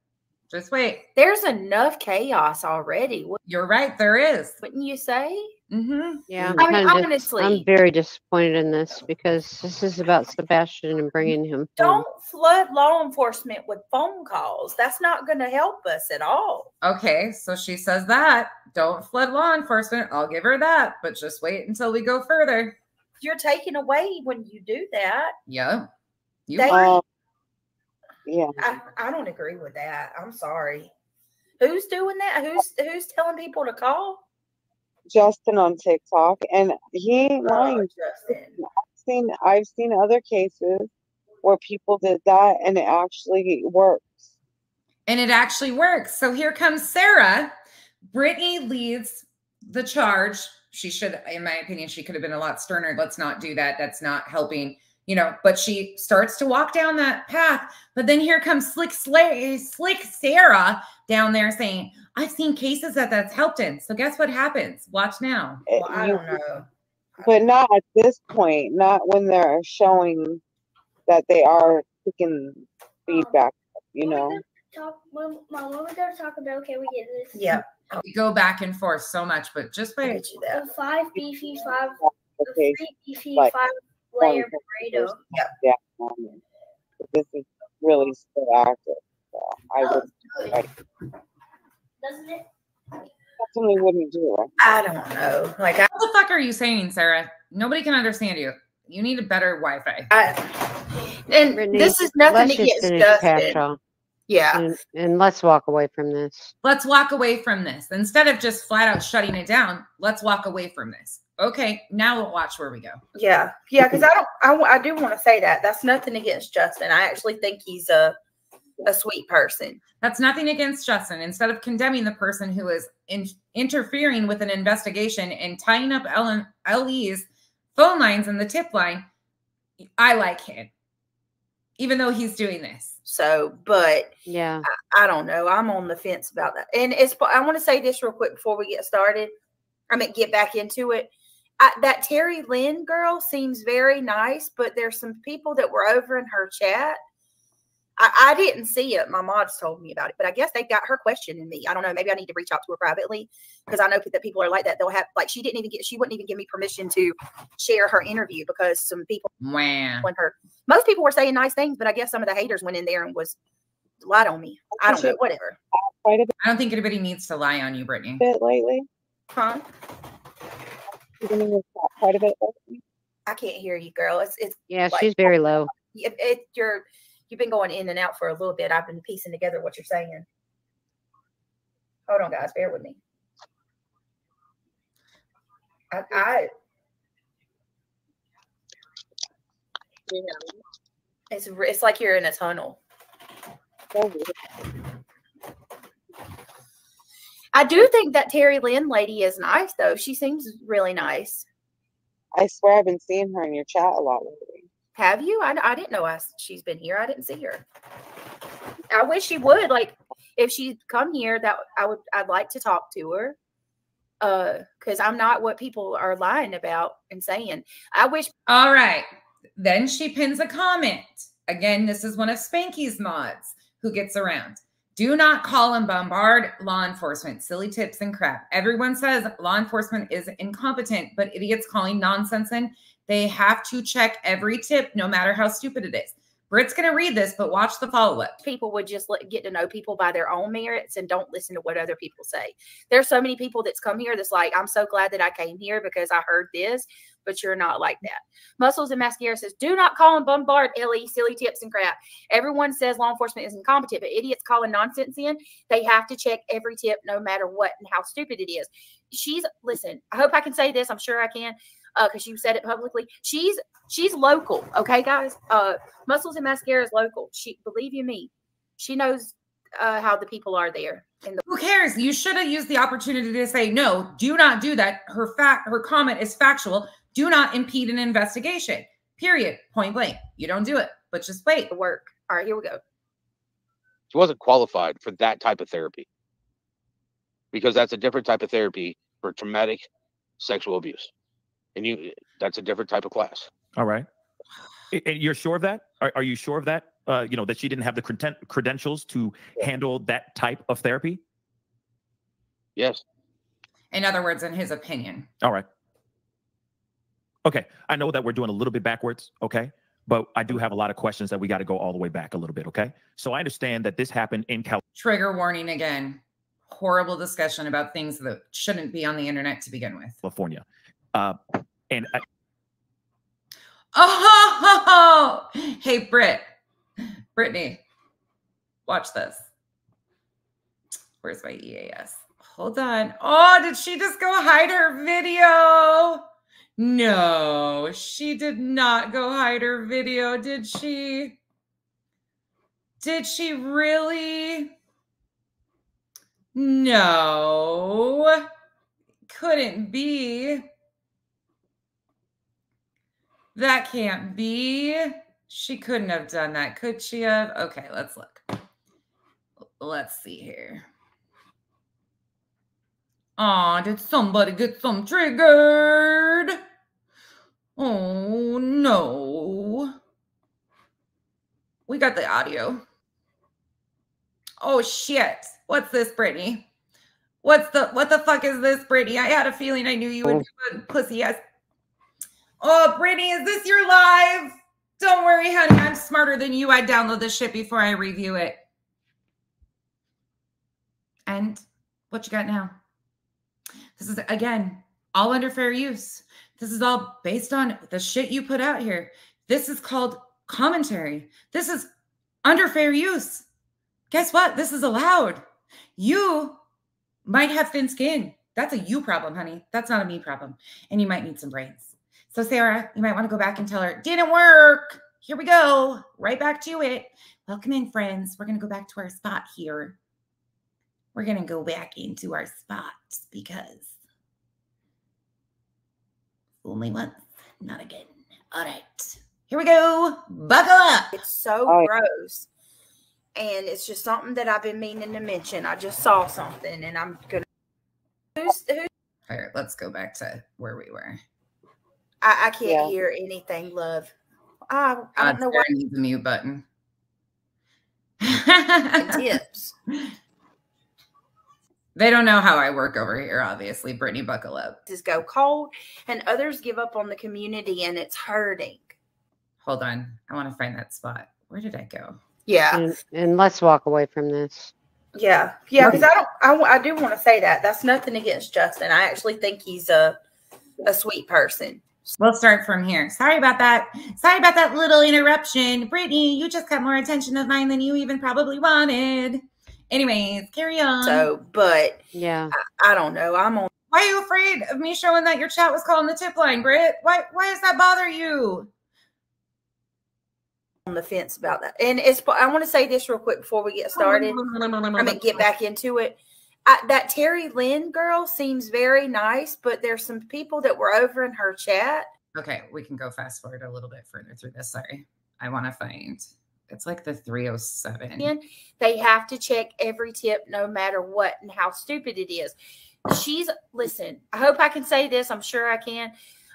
Just wait. There's enough chaos already, You're right. There is. wouldn't you say? Mm-hmm. Yeah, I mean, kinda dis- honestly- I'm very disappointed in this because this is about Sebastian and bringing him. Don't flood law enforcement with phone calls. That's not going to help us at all. Okay. So she says that. Don't flood law enforcement. I'll give her that. But just wait until we go further. You're taking away when you do that. Yeah, You They- are. Yeah. I, I don't agree with that. I'm sorry. Who's doing that? Who's who's telling people to call? Justin on TikTok, and he ain't Oh, lying. Justin. I've seen I've seen other cases where people did that, and it actually works. and it actually works. So here comes Sarah. Brittany leads the charge. She should, in my opinion, she could have been a lot sterner. Let's not do that. That's not helping, you know. But she starts to walk down that path. But then here comes Slick Slay, Slick Sarah down there saying, "I've seen cases that that's helped in." So guess what happens? Watch now. Well, I don't know. but not at this point. Not when they're showing that they are taking feedback. You know. Talk, when, Mom, when we go to Taco Bell, can we get this? Yeah, We go back and forth so much, but just I wait. get you that. Five beefy, five, Okay. three beefy, like, five layer burrito. Yeah. um, this is really still active. So I Oh, would good. Right. Doesn't it? definitely wouldn't do it. I don't know. Like I, What the fuck are you saying, Sarah? Nobody can understand you. You need a better Wi-Fi. I and Brittany, this is nothing Let's just against Justin. Yeah, and, and let's walk away from this. let's walk away from this instead of just flat out shutting it down let's walk away from this okay now we'll watch where we go yeah, yeah. Because I don't. I, I do want to say that that's nothing against Justin. I actually think he's a a sweet person. that's nothing against justin instead of condemning the person who is in, interfering with an investigation and tying up Ellen, le's phone lines and the tip line i like him even though he's doing this So, but Yeah, I don't know. I'm on the fence about that. And it's. I want to say this real quick before we get started. I mean, get back into it. I, that Terry Lynn girl seems very nice, but there's some people that were over in her chat. I, I didn't see it. My mods told me about it, but I guess they got her questioning me. I don't know. Maybe I need to reach out to her privately because I know that people are like that. They'll have like she didn't even get. She wouldn't even give me permission to share her interview because some people wow when her most people were saying nice things, but I guess some of the haters went in there and was lied on me. I don't know. Whatever. Quite a i don't think anybody needs to lie on you brittany bit lately. Huh? You've been in this chat quite a bit. I can't hear you, girl. It's it's yeah, Like- she's very low. it, it you're you've been going in and out for a little bit. I've been piecing together what you're saying. Hold on, guys, bear with me. I, I it's it's like you're in a tunnel. I do think that Terry Lynn lady is nice, though. She seems really nice. I swear I've been seeing her in your chat a lot lately. Have you? I, I didn't know I, she's been here. I didn't see her. I wish she would. Like, if she'd come here, that I would. I'd like to talk to her. Uh, because I'm not what people are lying about and saying. I wish. All right. Then she pins a comment. Again, this is one of Spanky's mods who gets around. Do not call and bombard law enforcement. Silly tips and crap. Everyone says law enforcement is incompetent, but idiots calling nonsense in. They have to check every tip, no matter how stupid it is. Britt's going to read this, but watch the follow up. people would just let, get to know people by their own merits and don't listen to what other people say. There's so many people that's come here that's like, I'm so glad that I came here because I heard this, but you're not like that. Muscles and Mascara says, do not call and bombard LE, silly tips and crap. Everyone says law enforcement is incompetent, but idiots calling nonsense in, they have to check every tip no matter what and how stupid it is. She's, listen, I hope I can say this. I'm sure I can because you said it publicly. She's she's local, okay, guys. Uh, Muscles and Mascara is local. She believe you me, she knows uh, how the people are there. In the Who cares? You should have used the opportunity to say, no, do not do that. Her fact, her comment is factual. Do not impede an investigation. Period. Point blank. You don't do it, but just wait. work. All right, here we go. She wasn't qualified for that type of therapy because that's a different type of therapy for traumatic sexual abuse, and you that's a different type of class. All right. And you're sure of that? Are, are you sure of that? Uh, you know, that she didn't have the creden- credentials to handle that type of therapy? Yes. In other words, in his opinion. All right. Okay. I know that we're doing a little bit backwards. Okay. But I do have a lot of questions that we got to go all the way back a little bit. Okay. So I understand that this happened in California. Trigger warning again. Horrible discussion about things that shouldn't be on the internet to begin with. California. Uh, and I, Oh, hey, Britt. Brittany, watch this. Where's my EAS? Hold on. Oh, did she just go hide her video? No, she did not go hide her video, did she? Did she really? No, couldn't be. That can't be. She couldn't have done that, could she have? Okay, let's look. Let's see here. Oh, did somebody get some triggered? Oh no. We got the audio. Oh shit. What's this, Brittany? What's the what the fuck is this, Brittany? I had a feeling I knew you would oh. do a pussy ass. Oh, Brittany, is this your live? Don't worry, honey. I'm smarter than you. I download this shit before I review it. And what you got now? This is again all under fair use. This is all based on the shit you put out here. This is called commentary. This is under fair use. Guess what? This is allowed. You might have thin skin. That's a you problem, honey. That's not a me problem. And you might need some brains. So, Sarah, you might want to go back and tell her, didn't work. Here we go. Right back to it. Welcome in, friends. We're going to go back to our spot here. We're going to go back into our spot because only once, not again. All right. Here we go. Buckle up. It's so yeah. gross. And it's just something that I've been meaning to mention. I just saw something and I'm gonna who's who All right, let's go back to where we were. I, I can't Yeah. hear anything, love. I I don't know why. what needs a mute button. tips. they don't know how I work over here, obviously. Brittany, buckle up. Just go cold and others give up on the community and it's hurting. Hold on. I want to find that spot. Where did I go? Yeah. And, and let's walk away from this. Yeah, yeah, because I don't, I, I do want to say that. That's nothing against Justin. I actually think he's a, a sweet person. We'll start from here. Sorry about that. Sorry about that little interruption. Brittany, you just got more attention of mine than you even probably wanted. Anyways, carry on. So, but Yeah. I don't know. I'm on. why are you afraid of me showing that your chat was calling the tip line, Britt? Why why does that bother you? on the fence about that. And it's I want to say this real quick before we get started. I mean, get back into it. I, that Terry Lynn girl seems very nice, but there's some people that were over in her chat. Okay, we can go fast forward a little bit further through this. Sorry. I want to find it's like the 307. They have to check every tip, no matter what, and how stupid it is. She's listen. I hope I can say this. I'm sure I can,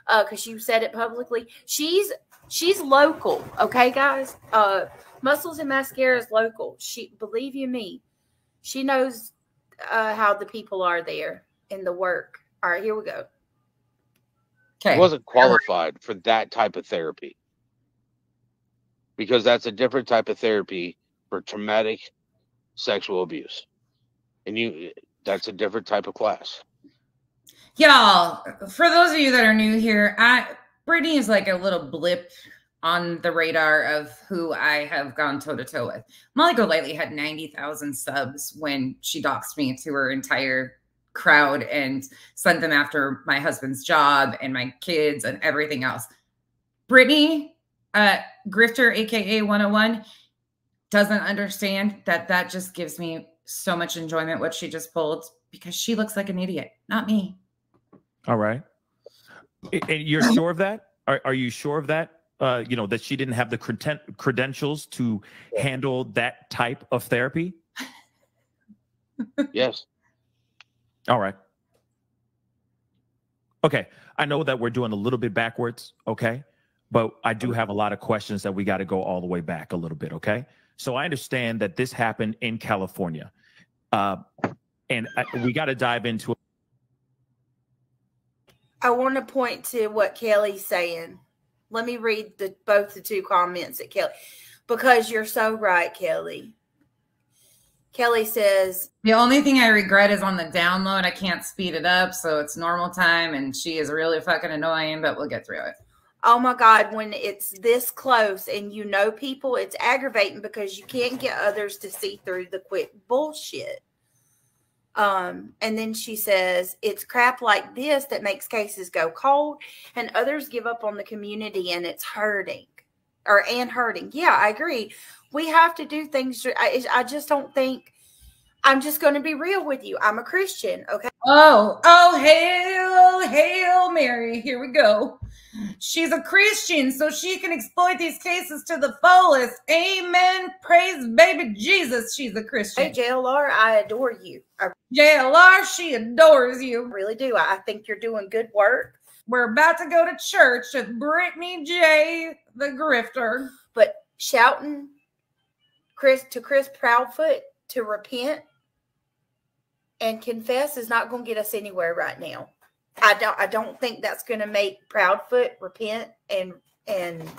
because you said it publicly. She's she's local. Okay, guys. Uh, muscles and mascara is local. She believe you me. She knows uh, how the people are there in the work. All right, here we go. He Okay. wasn't qualified for that type of therapy because that's a different type of therapy for traumatic sexual abuse, and you that's a different type of class. Y'all, for those of you that are new here, I Brittany is like a little blip on the radar of who I have gone toe to toe with. Molly Golightly had 90,000 subs when she doxed me to her entire crowd and sent them after my husband's job and my kids and everything else. Brittany, uh, Grifter, aka 101, doesn't understand that that just gives me so much enjoyment what she just pulled because she looks like an idiot, not me. All right. And you're sure of that? Are, are you sure of that? Uh, you know, that she didn't have the creden- credentials to handle that type of therapy? Yes, All right. Okay. I know that we're doing a little bit backwards. Okay. But I do have a lot of questions that we got to go all the way back a little bit. Okay. So I understand that this happened in California. Uh, and I, we got to dive into I want to point to what Kelly's saying. Let me read the both the two comments that Kelly, because you're so right, Kelly. Kelly says, The only thing I regret is on the download, I can't speed it up, so it's normal time, and she is really fucking annoying, but we'll get through it. "Oh my God, when it's this close and you know people, it's aggravating because you can't get others to see through the quick bullshit." Um, and then she says, "It's crap like this that makes cases go cold, and others give up on the community, and it's hurting, or and hurting." Yeah, I agree. We have to do things. I, I just don't think. I'm just going to be real with you. I'm a Christian, okay? Oh, oh, hail, hail Mary. Here we go. She's a Christian, so she can exploit these cases to the fullest. Amen. Praise baby Jesus. She's a Hey, Christian. JLR, I adore you. I JLR, she adores you. really do. I I think you're doing good work. We're about to go to church with Brittany J, the grifter. but shouting Chris to Chris Proudfoot to repent and confess is not going to get us anywhere right now. I don't I don't think that's going to make Proudfoot repent and and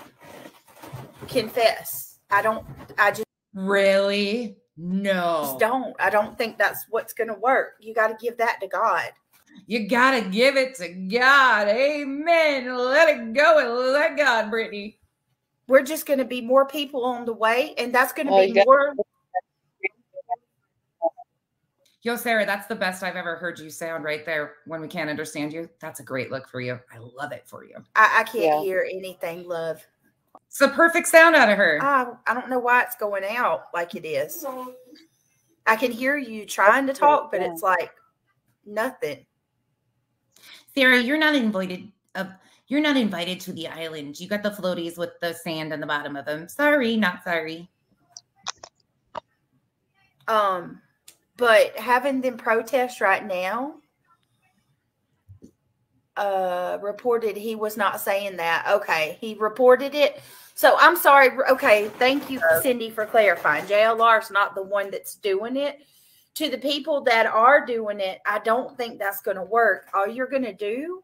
confess. I don't I just Really? No. don't. I don't think that's what's going to work. You got to give that to God. You gotta give it to God. Amen. Let it go and let God, Brittany. We're just going to be more people on the way and that's going to Oh, be you got- more Yo, Sarah, that's the best I've ever heard you sound right there when we can't understand you. That's a great look for you. I love it for you. I, I can't Yeah. hear anything, love. It's a perfect sound out of her. I, I don't know why it's going out like it is. I can hear you trying to talk, but it's like nothing. Sarah, you're not invited. Uh, you're not invited to the island. You got the floaties with the sand on the bottom of them. Sorry, not sorry. Um, but having them protest right now, uh, reported he was not saying that. Okay, he reported it. So I'm sorry. Okay, thank you, Cindy, for clarifying. JLR is not the one that's doing it. To the people that are doing it, I don't think that's going to work. All you're going to do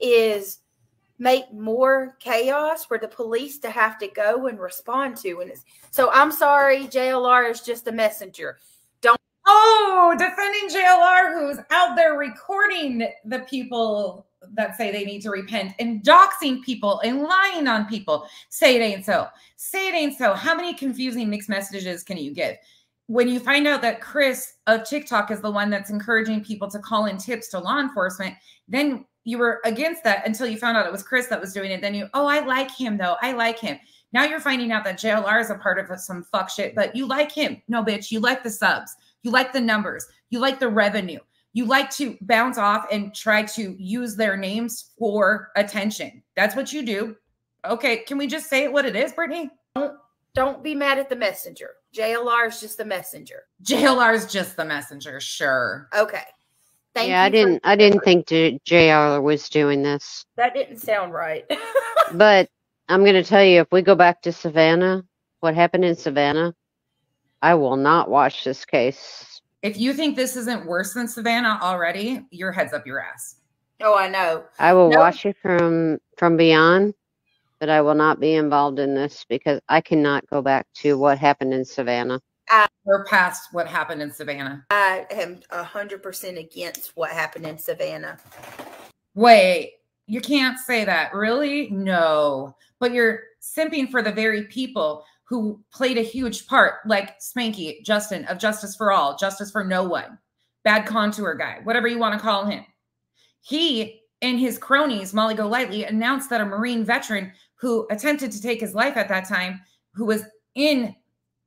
is make more chaos for the police to have to go and respond to. And it's, so I'm sorry, JLR is just a messenger. Don't. Oh, defending JLR, who's out there recording the people that say they need to repent and doxing people and lying on people. Say it ain't so. Say it ain't so. How many confusing mixed messages can you give? When you find out that Chris of TikTok is the one that's encouraging people to call in tips to law enforcement, then you were against that until you found out it was Chris that was doing it. Then you, oh, I like him though. I like him. Now you're finding out that JLR is a part of some fuck shit, but you like him. No, bitch, you like the subs. You like the numbers. You like the revenue. You like to bounce off and try to use their names for attention. That's what you do. Okay, can we just say it what it is, Brittany? Don't don't be mad at the messenger. JLR is just the messenger. JLR is just the messenger, sure. Okay. Thank yeah, I you for- didn't. I didn't think JLR was doing this, that didn't sound right. but I'm going to tell you, if we go back to Savannah, what happened in Savannah, I will not watch this case. If you think this isn't worse than Savannah already, your head's up your ass. oh, I know. I will No. watch it from from beyond, but I will not be involved in this because I cannot go back to what happened in Savannah. Uh, We're past what happened in Savannah. I am a hundred percent against what happened in Savannah. Wait, you can't say that. Really? No. But you're simping for the very people who played a huge part, like Spanky, Justin of Justice for All, Justice for No One, Bad Contour Guy, whatever you want to call him. He and his cronies, Molly Golightly, announced that a Marine veteran who attempted to take his life at that time, who was in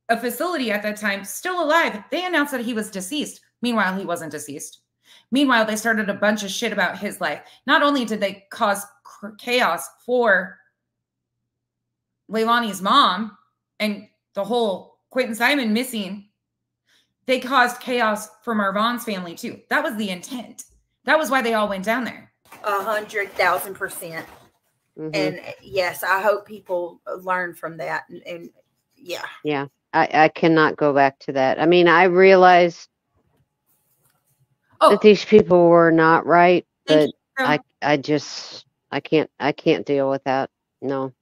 a facility at that time, still alive, they announced that he was deceased. Meanwhile, he wasn't deceased. Meanwhile, they started a bunch of shit about his life. Not only did they cause chaos for Leilani's mom and the whole Quinton Simon missing, they caused chaos for Marvan's family too. That was the intent. That was why they all went down there. A hundred thousand percent. Mhm. And yes, I hope people learn from that. And, and yeah, yeah, I, I cannot go back to that. I mean, I realize Oh, that these people were not right, thank but you. I I just I can't I can't deal with that. No.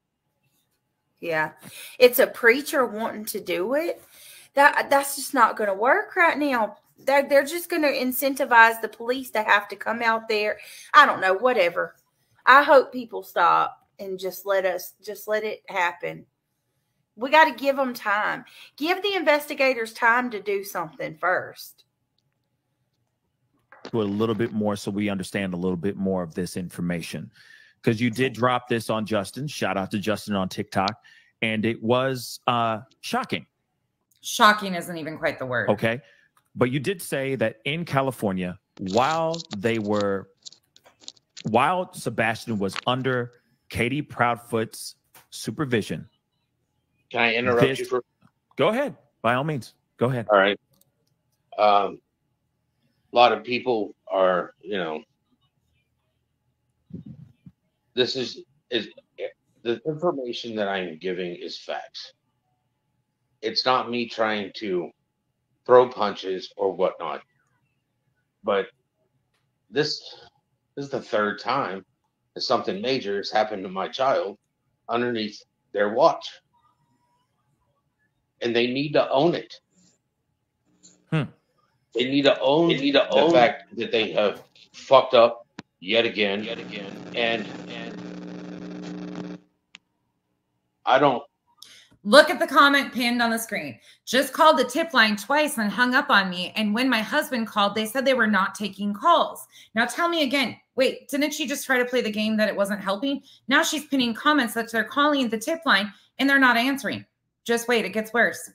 Yeah. It's a preacher wanting to do it. That that's just not going to work right now. They're, they're just going to incentivize the police to have to come out there. I don't know, whatever. I hope people stop and just let us just let it happen. We got to give them time. Give the investigators time to do something first. a little bit more so we understand a little bit more of this information. Because you did drop this on Justin. Shout out to Justin on TikTok. And it was uh, shocking. Shocking isn't even quite the word. Okay. But you did say that in California, while they were, while Sebastian was under Katie Proudfoot's supervision, Can I interrupt This- you for? go ahead. By all means, go ahead. All right. Um, a lot of people are, you know, this is is the information that I'm giving is facts. It's not me trying to throw punches or whatnot. But this, this is the third time that something major has happened to my child underneath their watch. And they need to own it. Hmm. They need to own, they need to own the fact that they have fucked up yet again, yet again. And and I don't Look at the comment pinned on the screen. Just called the tip line twice and hung up on me. And when my husband called, they said they were not taking calls. Now tell me again. Wait, didn't she just try to play the game that it wasn't helping? Now she's pinning comments that they're calling the tip line and they're not answering. Just wait, it gets worse.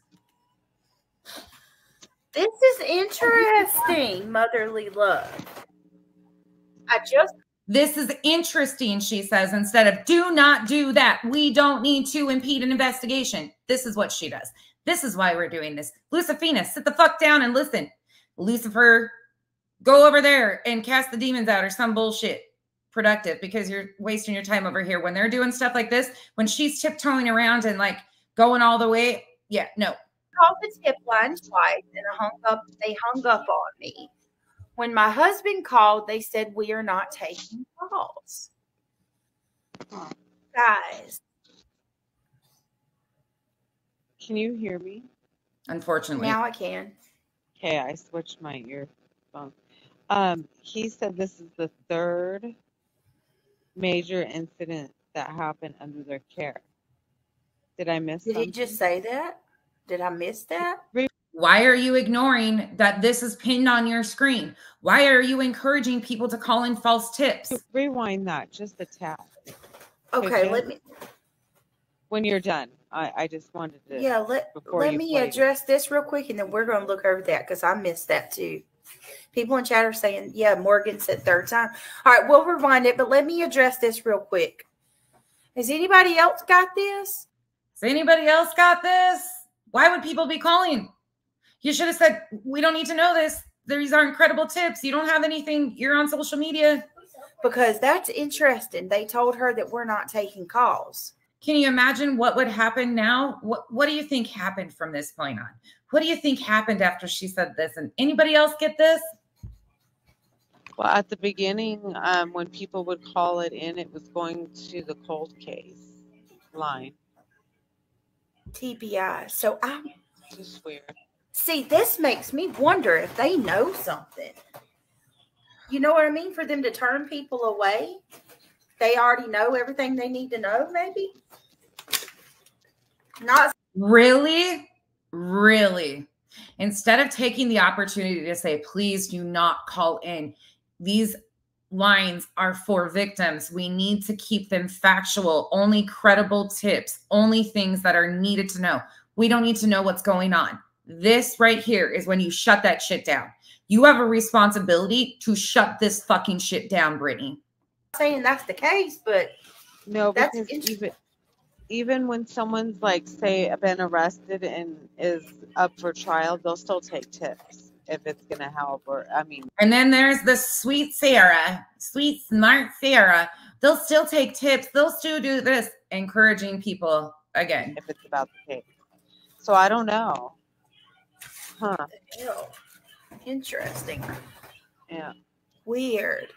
This is interesting, motherly love. I just This is interesting, she says, instead of do not do that. We don't need to impede an investigation. This is what she does. This is why we're doing this. Lucifina, sit the fuck down and listen. Lucifer, go over there and cast the demons out or some bullshit productive because you're wasting your time over here. When they're doing stuff like this, when she's tiptoeing around and like going all the way, yeah, no. called the tip line twice and hung up they hung up on me. When my husband called, they said we are not taking calls. Guys, Can you hear me? Unfortunately. now I can. Okay, I switched my earphone. Um, he said this is the third major incident that happened under their care. Did I miss Did he just say that? Did I miss that? Why are you ignoring that this is pinned on your screen? Why are you encouraging people to call in false tips? Rewind that just a tap. Okay, Okay. let me when you're done. I, I just wanted to. Yeah, let let me played it. address this real quick, and then we're going to look over that because I missed that too. People in chat are saying, "Yeah, Morgan said third time." All right, we'll rewind it, but let me address this real quick. Has anybody else got this? Has anybody else got this? Why would people be calling? You should have said, We don't need to know this. These are incredible tips. You don't have anything. You're on social media. Because that's interesting. They told her that we're not taking calls. Can you imagine what would happen now? What What do you think happened from this point on? What do you think happened after she said this? And anybody else get this? Well, at the beginning, um, when people would call it in, it was going to the cold case line. TBI. So I'm Just weird. See this makes me wonder if they know something. You know what I mean? For them to turn people away, they already know everything they need to know. Maybe not. Really? Really? Instead of taking the opportunity to say, please do not call in, these lines are for victims. We need to keep them factual, only credible tips, only things that are needed to know. We don't need to know what's going on. This right here is when you shut that shit down. You have a responsibility to shut this fucking shit down, Brittany. saying that's the case, but No, That's because interesting. even even when someone's like say been arrested and is up for trial, they'll still take tips if it's gonna help. Or I mean, And then there's the sweet Sarah, sweet, smart Sarah. They'll still take tips. They'll still do this, encouraging people again. if it's about the case. So I don't know. Huh? ew, interesting, Yeah. weird,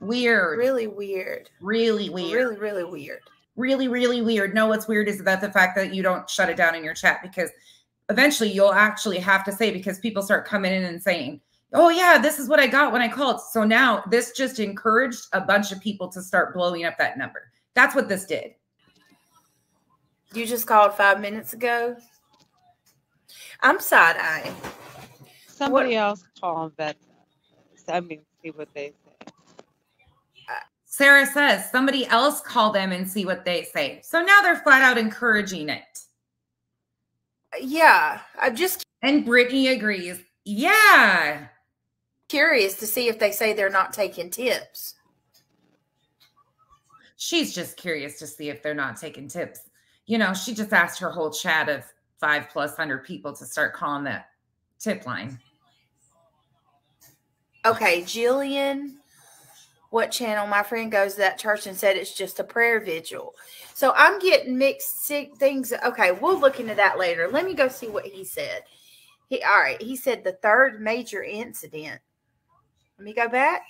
Weird. really weird, Really weird. really, really weird. Really, really weird. No, what's weird is that the fact that you don't shut it down in your chat because eventually you'll actually have to say because people start coming in and saying, Oh, yeah, this is what I got when I called. So now this just encouraged a bunch of people to start blowing up that number. That's what this did. You just called five minutes ago. I'm side eyeing. Somebody else call and vet. I mean, see what they say. Sarah says somebody else call them and see what they say. So now they're flat out encouraging it. Yeah, I'm just And Brittany agrees. Yeah. curious to see if they say they're not taking tips. She's just curious to see if they're not taking tips. You know, she just asked her whole chat of five plus hundred people to start calling that tip line. Okay, Jillian, what channel? My friend goes to that church and said it's just a prayer vigil. So I'm getting mixed things. Okay, we'll look into that later. Let me go see what he said. He all right. He said the third major incident. Let me go back.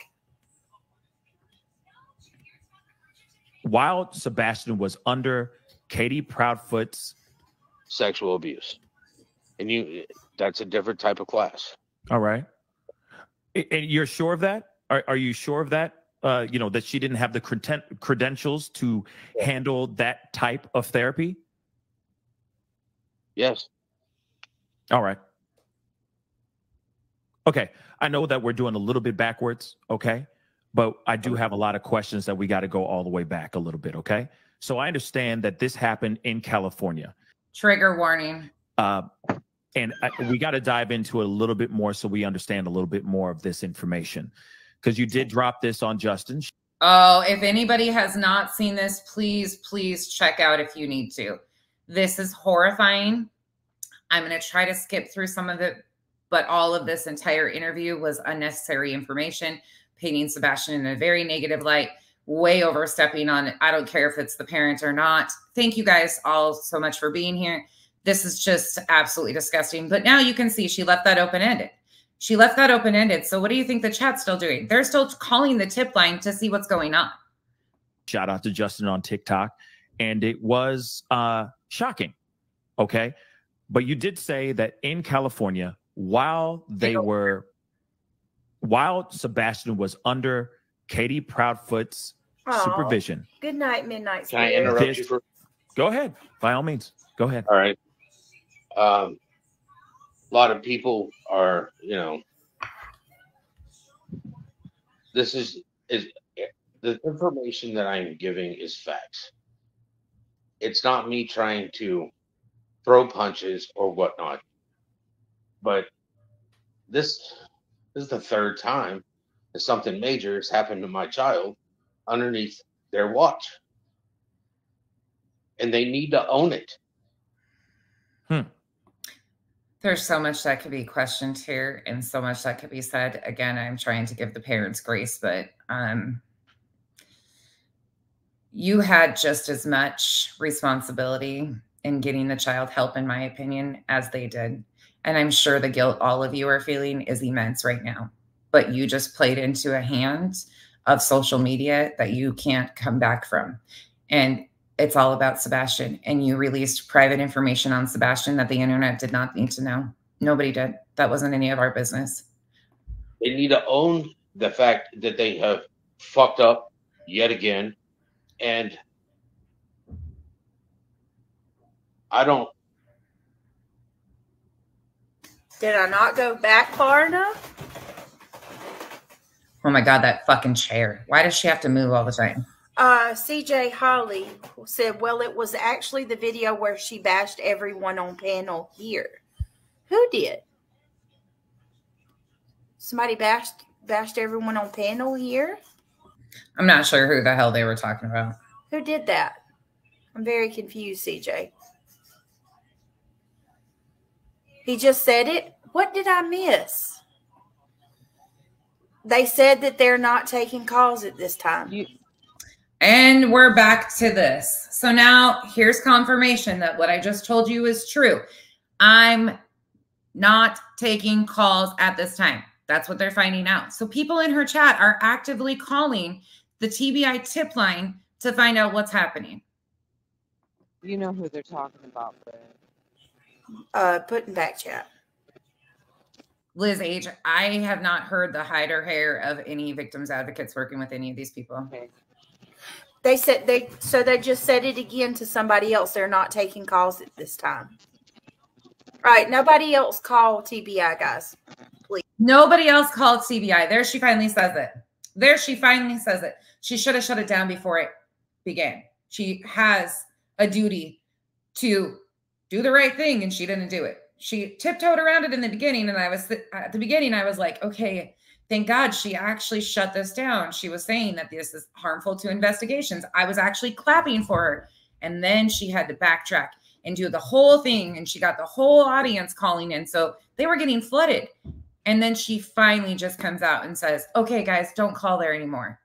While Sebastian was under Katie Proudfoot's, Sexual abuse, and you—that's a different type of class. all right, and you're sure of that? Are, are you sure of that? Uh, you know that she didn't have the creden- credentials to handle that type of therapy. Yes. All right. Okay. I know that we're doing a little bit backwards. Okay. But I do have a lot of questions that we got to go all the way back a little bit. Okay. So I understand that this happened in California. Trigger warning. Uh, and I, we got to dive into it a little bit more so we understand a little bit more of this information. Because you did drop this on Justin. Oh, if anybody has not seen this, please, please check out if you need to. This is horrifying. I'm going to try to skip through some of it, but all of this entire interview was unnecessary information, painting Sebastian in a very negative light, way overstepping on it. I don't care if it's the parent or not. Thank you guys all so much for being here. This is just absolutely disgusting. But now you can see she left that open ended. She left that open ended. So what do you think the chat's still doing? They're still calling the tip line to see what's going on. Shout out to Justin on TikTok. And it was uh, shocking. Okay. But you did say that in California, while they were, while Sebastian was under Katie Proudfoot's Aw. supervision. Good night, midnight. Can I interrupt This- you for? Go ahead. By all means. Go ahead. All right. Um, a lot of people are, you know, this is is the information that I'm giving is facts. it's not me trying to throw punches or whatnot, but this, this is the third time that something major has happened to my child underneath their watch. And they need to own it. There's so much that could be questioned here and so much that could be said. Again, I'm trying to give the parents grace, but um, you had just as much responsibility in getting the child help, in my opinion, as they did. And I'm sure the guilt all of you are feeling is immense right now. But you just played into a hand of social media that you can't come back from. And it's all about Sebastian. And you released private information on Sebastian that the internet did not need to know. Nobody did. That wasn't any of our business. They need to own the fact that they have fucked up yet again. And I don't, Did I not go back far enough? Oh my God, that fucking chair. Why does she have to move all the time? Uh, CJ Holly said, well, it was actually the video where she bashed everyone on panel here. Who did? Somebody bashed bashed everyone on panel here? I'm not sure who the hell they were talking about. Who did that? I'm very confused, CJ. He just said it. What did I miss? They said that they're not taking calls at this time. You, And we're back to this. So now here's confirmation that what I just told you is true. I'm not taking calls at this time. That's what they're finding out. So people in her chat are actively calling the TBI tip line to find out what's happening. you know who they're talking about, Liz. Uh, put in back chat. Liz H, I have not heard the hide or hair of any victims advocates working with any of these people. Okay. They said they so they just said it again to somebody else. They're not taking calls at this time. All right, nobody else call TBI guys. Please. Nobody else called TBI. There she finally says it. There she finally says it. She should have shut it down before it began. She has a duty to do the right thing and she didn't do it. She tiptoed around it in the beginning and I was at the beginning I was like, "Okay, thank God she actually shut this down." She was saying that this is harmful to investigations. I was actually clapping for her. And then she had to backtrack and do the whole thing and she got the whole audience calling in. So they were getting flooded. And then she finally just comes out and says, okay, guys, don't call there anymore.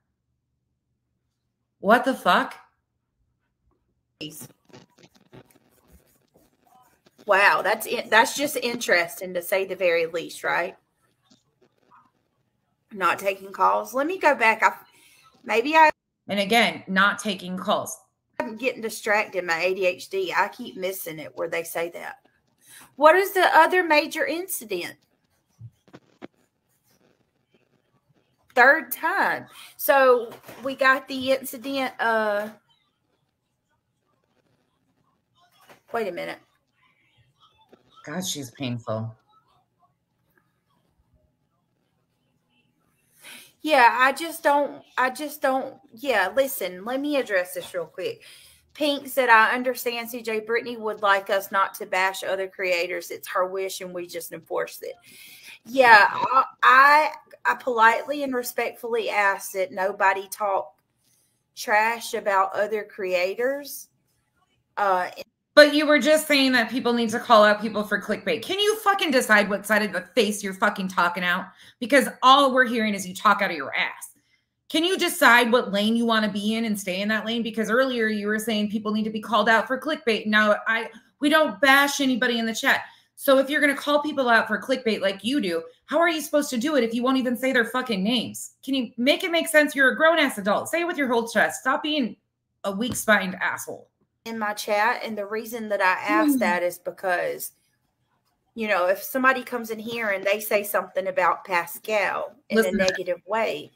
What the fuck? Wow, that's it. That's just interesting to say the very least, right? Not taking calls. Let me go back. I maybe I And again, not taking calls. I'm getting distracted. My ADHD. I keep missing it where they say that. What is the other major incident? Third time. So we got the incident. Uh, wait a minute. God, she's painful. Yeah, I just don't. I just don't. Yeah, listen, let me address this real quick. Pink said, I understand CJ Brittany would like us not to bash other creators. It's her wish and we just enforced it. Yeah, I, I, I politely and respectfully asked that nobody talk trash about other creators. Uh, But you were just saying that people need to call out people for clickbait. Can you fucking decide what side of the face you're fucking talking out? Because all we're hearing is you talk out of your ass. Can you decide what lane you want to be in and stay in that lane? Because earlier you were saying people need to be called out for clickbait. Now I we don't bash anybody in the chat. So if you're going to call people out for clickbait like you do, how are you supposed to do it if you won't even say their fucking names? Can you make it make sense? You're a grown ass adult. Say it with your whole chest. Stop being a weak spined asshole. In my chat and the reason that I asked hmm. that is because you know if somebody comes in here and they say something about Pascal in Listen. a negative way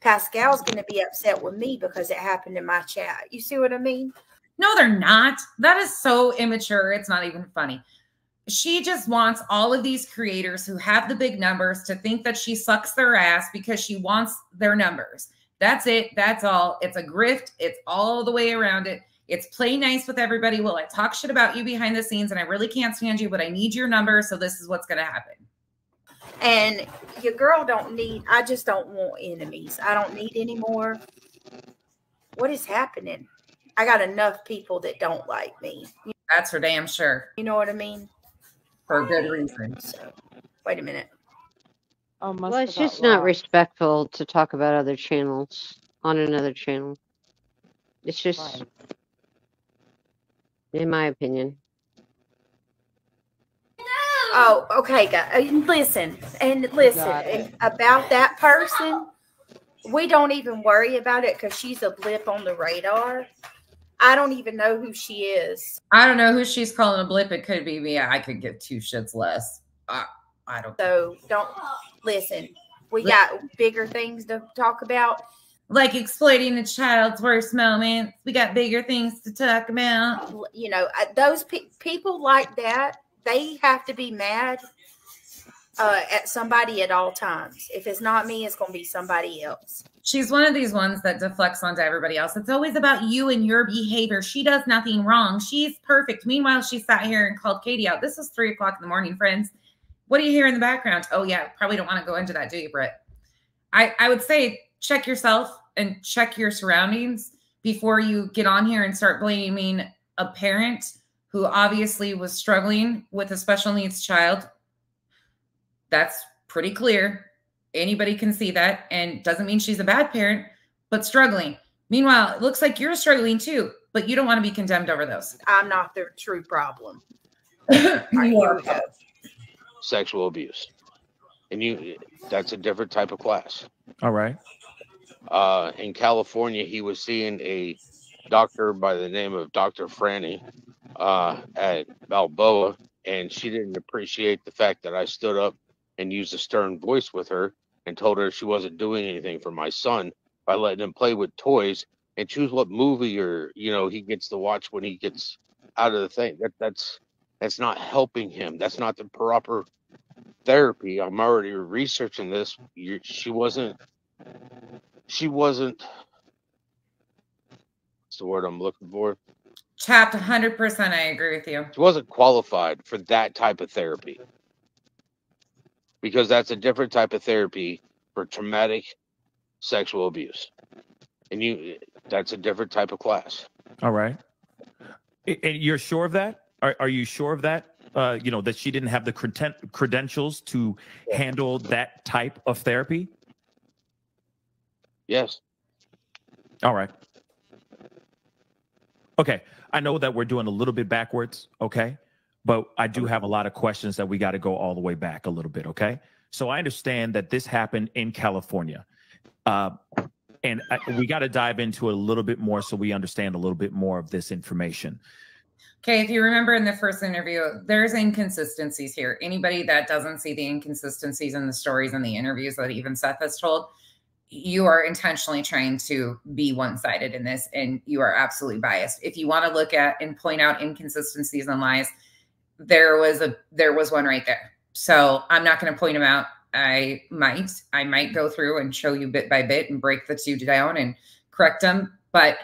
Pascal's going to be upset with me because it happened in my chat you see what I mean No, they're not. That is so immature. It's not even funny. She just wants all of these creators who have the big numbers to think that she sucks their ass because she wants their numbers. That's it. That's all. It's a grift. It's all the way around it. It's play nice with everybody. Will I talk shit about you behind the scenes and I really can't stand you, but I need your number. So this is what's going to happen. And your girl don't need, I just don't want enemies. I don't need any more. What is happening? I got enough people that don't like me. That's for damn sure. you know what I mean? For good reason. So, wait a minute. Oh, must Well, it's just not respectful to talk about other channels on another channel. It's just, Right. In my opinion. Oh, okay, guys. Uh, listen, and listen Got about that person. We don't even worry about it because she's a blip on the radar. I don't even know who she is. I don't know who she's calling a blip. It could be me. I could give two shits less. I, I don't. So don't listen. We got bigger things to talk about. Like exploiting a child's worst moments. We got bigger things to talk about. You know, those pe- people like that, they have to be mad uh, at somebody at all times. If it's not me, it's going to be somebody else. She's one of these ones that deflects onto everybody else. It's always about you and your behavior. She does nothing wrong. She's perfect. Meanwhile, she sat here and called Katie out. This is three o'clock in the morning, friends. What do you hear in the background? Oh, yeah, probably don't want to go into that, do you, Britt? I, I would say check yourself and check your surroundings before you get on here and start blaming a parent who obviously was struggling with a special needs child. That's pretty clear. Anybody can see that. And doesn't mean she's a bad parent, but struggling. Meanwhile, it looks like you're struggling too, but you don't want to be condemned over those. I'm not the true problem. you All right, here are. Sexual abuse, and you—that's a different type of class. All right. Uh, in California, he was seeing a doctor by the name of Dr. Franny uh, at Balboa, and she didn't appreciate the fact that I stood up and used a stern voice with her and told her she wasn't doing anything for my son by letting him play with toys and choose what movie or you know he gets to watch when he gets out of the thing. That that's that's not helping him. That's not the proper therapy. I'm already researching this. You, she wasn't she wasn't what's the word I'm looking for? Chapped 100%. I agree with you. She wasn't qualified for that type of therapy. Because that's a different type of therapy for traumatic sexual abuse. And you that's a different type of class. All right. And you're sure of that? Are, are you sure of that? Uh, you know, that she didn't have the creden- credentials to handle that type of therapy? Yes. All right. Okay. I know that we're doing a little bit backwards. Okay. But I do have a lot of questions that we got to go all the way back a little bit. Okay. So I understand that this happened in California. Uh, and I, we got to dive into it a little bit more so we understand a little bit more of this information. Okay, if you remember in the first interview, there's inconsistencies here. Anybody that doesn't see the inconsistencies in the stories and the interviews that even Seth has told, you are intentionally trying to be one sided in this and you are absolutely biased. If you want to look at and point out inconsistencies and lies, there was a there was one right there. So I'm not going to point them out. I might I might go through and show you bit by bit and break the two down and correct them, but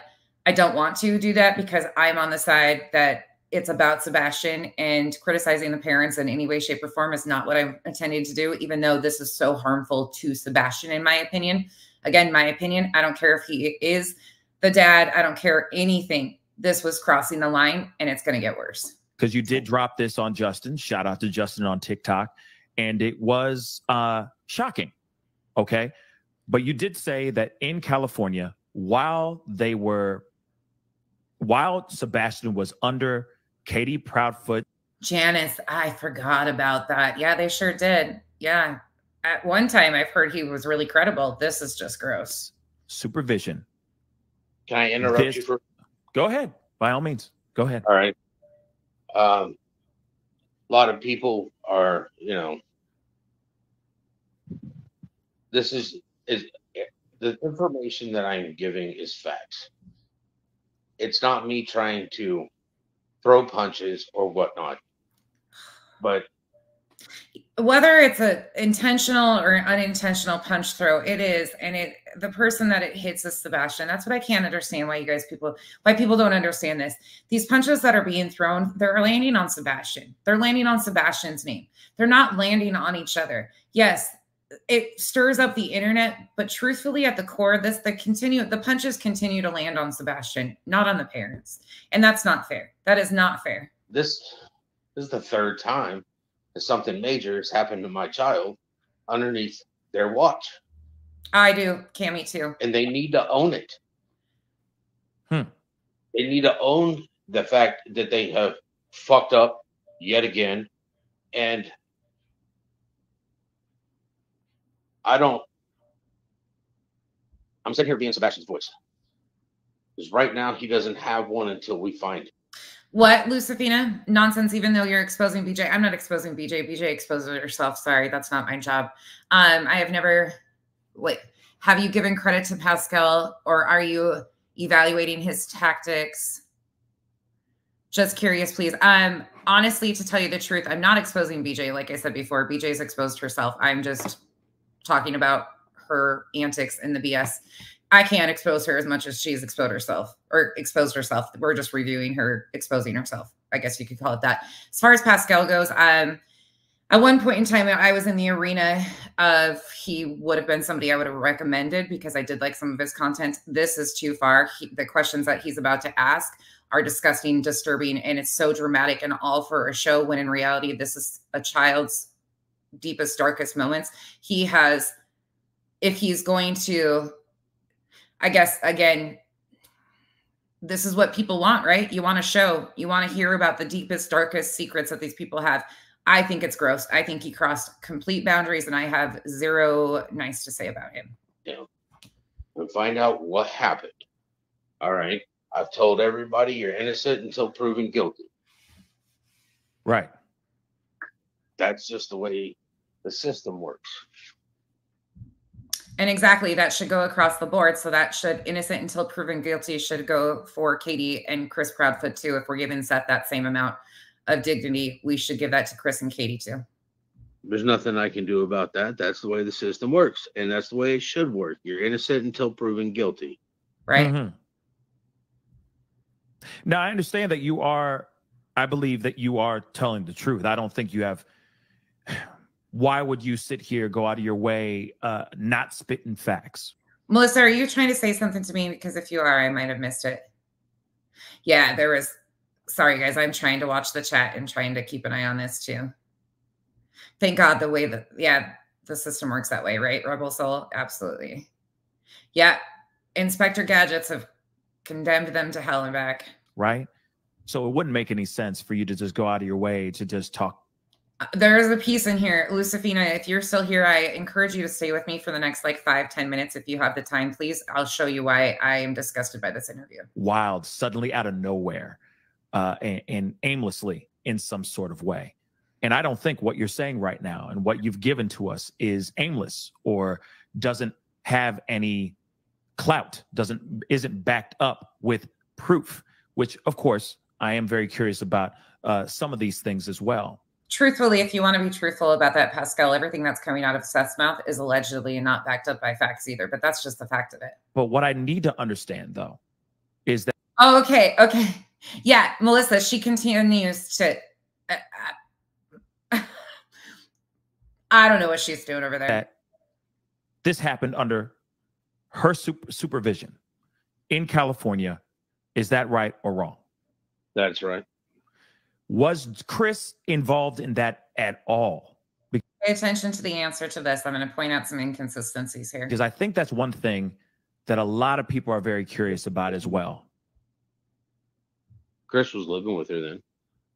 I don't want to do that because I'm on the side that it's about Sebastian and criticizing the parents in any way, shape, or form is not what I'm intending to do, even though this is so harmful to Sebastian, in my opinion. Again, my opinion. I don't care if he is the dad, I don't care anything. This was crossing the line and it's going to get worse. because you did drop this on Justin. Shout out to Justin on TikTok. And it was uh, shocking. Okay. But you did say that in California, while they were, while Sebastian was under Katie Proudfoot, Janice, I forgot about that. Yeah, they sure did. Yeah. At one time, I've heard he was really credible. This is just gross. supervision. Can I interrupt This- you for Go ahead. By all means. Go ahead. all right? Um a lot of people are, you know, this is is the information that I'm giving is facts. It's not me trying to throw punches or whatnot, but whether it's a intentional or unintentional punch throw it is and it the person that it hits is sebastian. That's what i can't understand why you guys people why people don't understand this. These punches that are being thrown they're landing on sebastian. They're landing on sebastian's name. They're not landing on each other. Yes it stirs up the internet but truthfully at the core this the continue the punches continue to land on sebastian not on the parents. And that's not fair. That is not fair. This this is the third time that something major has happened to my child underneath their watch, i do cammy too. And they need to own it. Hmm. They need to own the fact that they have fucked up yet again, and I don't. I'm sitting here being Sebastian's voice. Because right now he doesn't have one until we find it. What, Lucifina? Nonsense, even though you're exposing BJ. I'm not exposing BJ. BJ exposes herself. Sorry, that's not my job. Um, I have never wait, have you given credit to Pascal or are you evaluating his tactics? Just curious, please. Um, honestly, to tell you the truth, I'm not exposing BJ. Like I said before, BJ's exposed herself. I'm just talking about her antics and the BS. I can't expose her as much as she's exposed herself or exposed herself. We're just reviewing her exposing herself. I guess you could call it that. As far as Pascal goes, um, at one point in time, I was in the arena of he would have been somebody I would have recommended because I did like some of his content. This is too far. He, the questions that he's about to ask are disgusting, disturbing, and it's so dramatic and all for a show when in reality, this is a child's deepest, darkest moments. He has, if he's going to I guess again, this is what people want, right? You want to show, you want to hear about the deepest, darkest secrets that these people have. I think it's gross. I think he crossed complete boundaries, and I have zero nice to say about him. you know, and find out what happened. All right. I've told everybody you're innocent until proven guilty. Right. That's just the way the system works. And exactly, that should go across the board. So that should innocent until proven guilty should go for Katie and Chris Proudfoot too. If we're giving Seth that same amount of dignity, we should give that to Chris and Katie too. There's nothing I can do about that. That's the way the system works, and that's the way it should work. You're innocent until proven guilty. Right. Mhm. Now I understand that you are. I believe that you are telling the truth. I don't think you have. Why would you sit here, go out of your way, uh, not spitting facts? Melissa, are you trying to say something to me? Because if you are, I might have missed it. Yeah, there was. Sorry, guys. I'm trying to watch the chat and trying to keep an eye on this too. Thank God the way that, yeah, the system works that way, right? Rebel Soul? Absolutely. Yeah. Inspector Gadgets have condemned them to hell and back. Right. So it wouldn't make any sense for you to just go out of your way to just talk. There is a piece in here, Lucifina. If you're still here, I encourage you to stay with me for the next like five, ten minutes if you have the time, please. I'll show you why I am disgusted by this interview. wild, suddenly out of nowhere, uh, and, and aimlessly in some sort of way. And I don't think what you're saying right now and what you've given to us is aimless or doesn't have any clout, doesn't isn't backed up with proof. Which, of course, I am very curious about uh, some of these things as well. Truthfully, if you want to be truthful about that, Pascal, everything that's coming out of Seth's mouth is allegedly not backed up by facts either, but that's just the fact of it. But what I need to understand, though, is that Oh, okay. Okay. Yeah. Melissa, she continues to. uh, uh, I don't know what she's doing over there. that this happened under her sup- supervision in California. Is that right or wrong? That's right. Was Chris involved in that at all? Pay attention to the answer to this. I'm going to point out some inconsistencies here. Because I think that's one thing that a lot of people are very curious about as well. Chris was living with her then.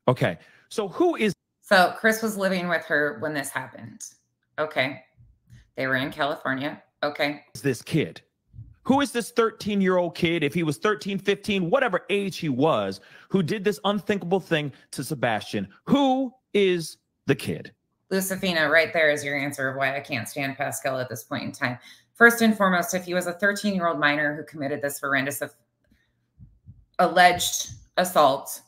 Okay. So who is So Chris was living with her when this happened. Okay. They were in California. Okay. this kid? Who is this 13 year old kid, if he was 13, 15, whatever age he was, who did this unthinkable thing to Sebastian? Who is the kid? Lucifina, right there is your answer of why I can't stand Pascal at this point in time. First and foremost, if he was a 13 year old minor who committed this horrendous alleged assault,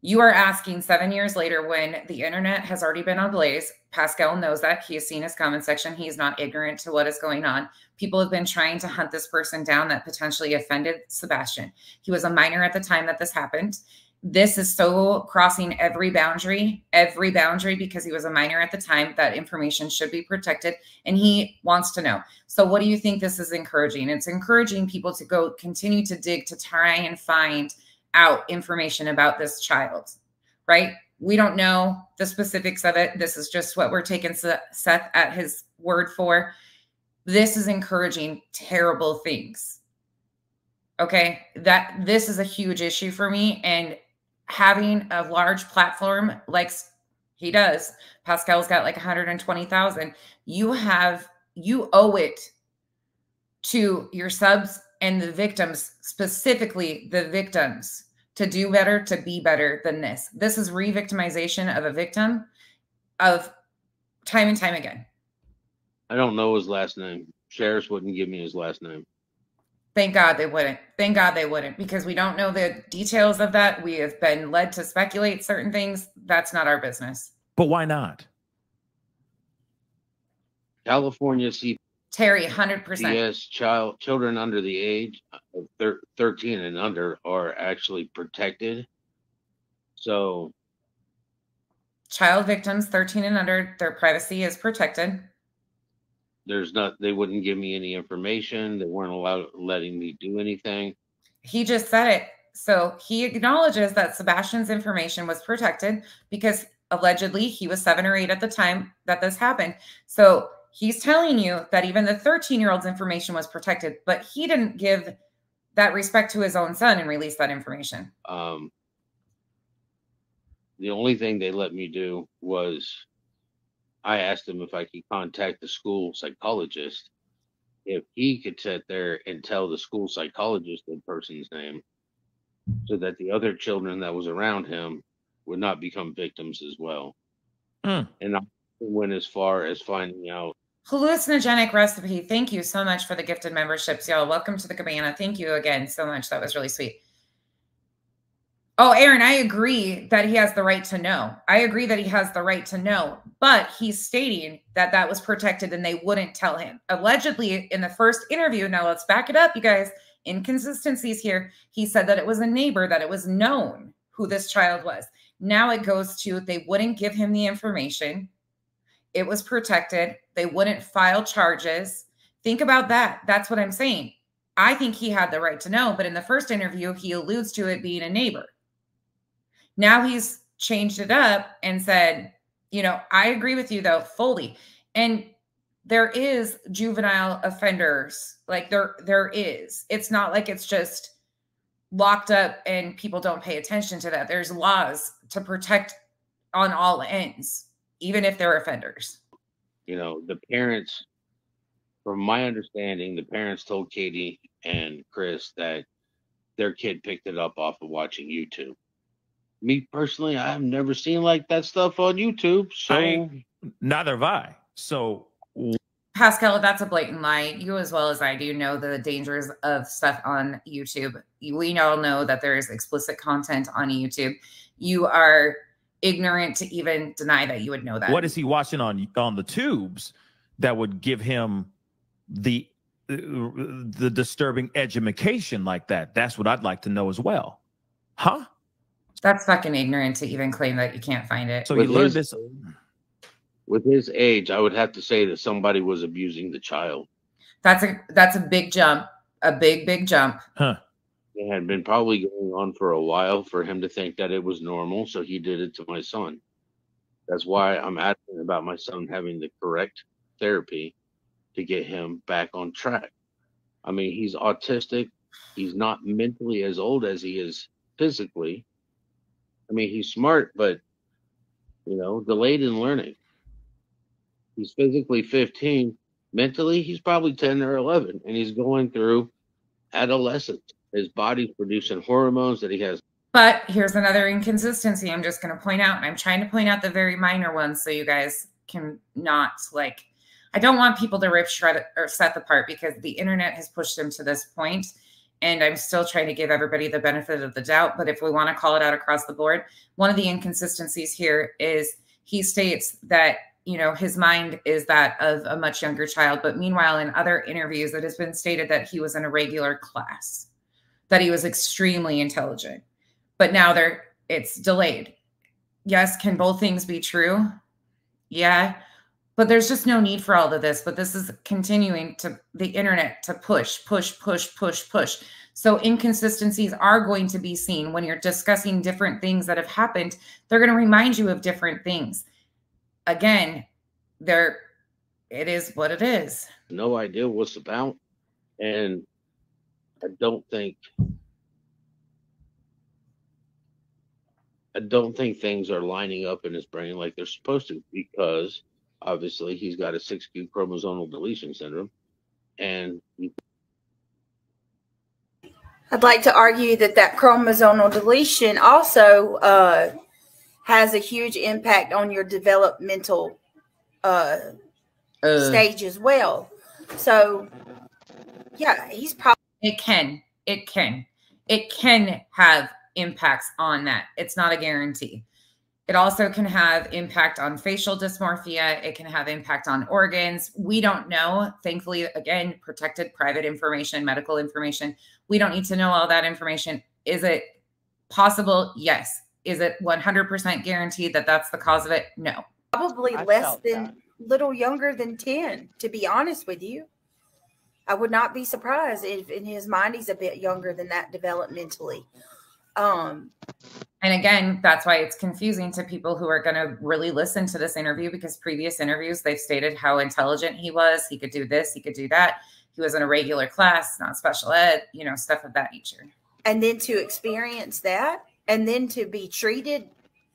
You are asking seven years later when the internet has already been ablaze. Pascal knows that. He has seen his comment section. He's not ignorant to what is going on. People have been trying to hunt this person down that potentially offended Sebastian. He was a minor at the time that this happened. This is so crossing every boundary, every boundary, because he was a minor at the time. That information should be protected. And he wants to know. So, what do you think this is encouraging? It's encouraging people to go continue to dig to try and find out information about this child, right? We don't know the specifics of it. This is just what we're taking Seth at his word for. This is encouraging terrible things. Okay. That this is a huge issue for me. And having a large platform like he does, Pascal's got like 120,000. You have, you owe it to your subs and the victims, specifically the victims, to do better, to be better than this. This is re victimization of a victim of time and time again. I don't know his last name. Sheriffs wouldn't give me his last name. Thank God they wouldn't. Thank God they wouldn't because we don't know the details of that. We have been led to speculate certain things. That's not our business. But why not? California C Terry, 100%. Yes, child children under the age of thir- 13 and under are actually protected. So, Child victims 13 and under, their privacy is protected. there's not they wouldn't give me any information. They weren't allowed letting me do anything. He just said it. So he acknowledges that Sebastian's information was protected because allegedly he was seven or eight at the time that this happened. So he's telling you that even the 13 year old's information was protected, but he didn't give that respect to his own son and release that information. Um, the only thing they let me do was I asked him if I could contact the school psychologist if he could sit there and tell the school psychologist the person's name so that the other children that was around him would not become victims as well. Mm. And I went as far as finding out Hallucinogenic recipe. Thank you so much for the gifted memberships, y'all. Welcome to the cabana. Thank you again so much. That was really sweet. Oh, Aaron, I agree that he has the right to know. I agree that he has the right to know, but he's stating that that was protected and they wouldn't tell him. Allegedly, in the first interview, now let's back it up, you guys. Inconsistencies here. He said that it was a neighbor, that it was known who this child was. Now it goes to they wouldn't give him the information. It was protected. They wouldn't file charges. Think about that. That's what I'm saying. I think he had the right to know, but in the first interview, he alludes to it being a neighbor. Now he's changed it up and said, you know, I agree with you though, fully. And there is juvenile offenders. Like there there is. It's not like it's just locked up and people don't pay attention to that. There's laws to protect on all ends, even if they're offenders. You know, the parents from my understanding, the parents told Katie and Chris that their kid picked it up off of watching YouTube me personally, I've never seen like that stuff on YouTube. So I, neither have I. So Pascal, that's a blatant lie. You as well as I do know the dangers of stuff on YouTube. We all know that there is explicit content on YouTube. You are ignorant to even deny that you would know that. What is he watching on on the tubes that would give him the the disturbing education like that? That's what I'd like to know as well. Huh? That's fucking ignorant to even claim that you can't find it. So he learned his, this with his age, I would have to say that somebody was abusing the child. That's a that's a big jump, a big big jump. Huh. It had been probably going on for a while for him to think that it was normal, so he did it to my son. That's why I'm asking about my son having the correct therapy to get him back on track. I mean, he's autistic. He's not mentally as old as he is physically. I mean, he's smart, but you know, delayed in learning. He's physically 15. Mentally, he's probably 10 or 11, and he's going through adolescence. His body's producing hormones that he has. But here's another inconsistency I'm just going to point out. I'm trying to point out the very minor ones so you guys can not like. I don't want people to rip, shred, or set apart because the internet has pushed them to this point and I'm still trying to give everybody the benefit of the doubt. But if we want to call it out across the board, one of the inconsistencies here is he states that you know his mind is that of a much younger child but meanwhile in other interviews it has been stated that he was in a regular class that he was extremely intelligent but now they're it's delayed yes can both things be true yeah but there's just no need for all of this but this is continuing to the internet to push push push push push so inconsistencies are going to be seen when you're discussing different things that have happened they're going to remind you of different things again, there it is what it is. No idea what's about. And I don't think I don't think things are lining up in his brain like they're supposed to because obviously he's got a 6q chromosomal deletion syndrome and I'd like to argue that that chromosomal deletion also uh, has a huge impact on your developmental uh, Uh, stage as well. So, yeah, he's probably It can. It can. It can have impacts on that. It's not a guarantee. It also can have impact on facial dysmorphia. It can have impact on organs. We don't know. Thankfully, again, protected private information, medical information. We don't need to know all that information. Is it possible? Yes. Is it 100% guaranteed that that's the cause of it? No. probably I less than that. little younger than 10 to be honest with you i would not be surprised if in his mind he's a bit younger than that developmentally um And again, that's why it's confusing to people who are going to really listen to this interview because previous interviews they've stated how intelligent he was. He could do this, he could do that. He was in a regular class, not special ed, you know, stuff of that nature. and then to experience that and then to be treated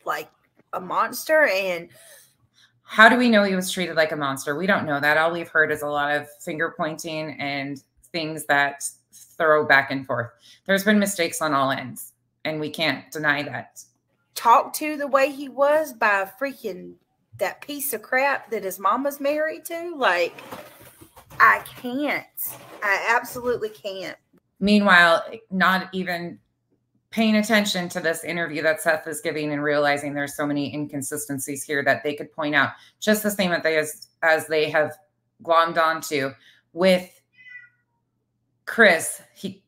like a monster and How do we know he was treated like a monster? We don't know that. All we've heard is a lot of finger pointing and things that throw back and forth. There's been mistakes on all ends, and we can't deny that. talked to the way he was by freaking that piece of crap that his mama's married to like i can't i absolutely can't Meanwhile, not even paying attention to this interview that Seth is giving and realizing there's so many inconsistencies here that they could point out just the same as they, as, as they have glommed onto with Chris. He,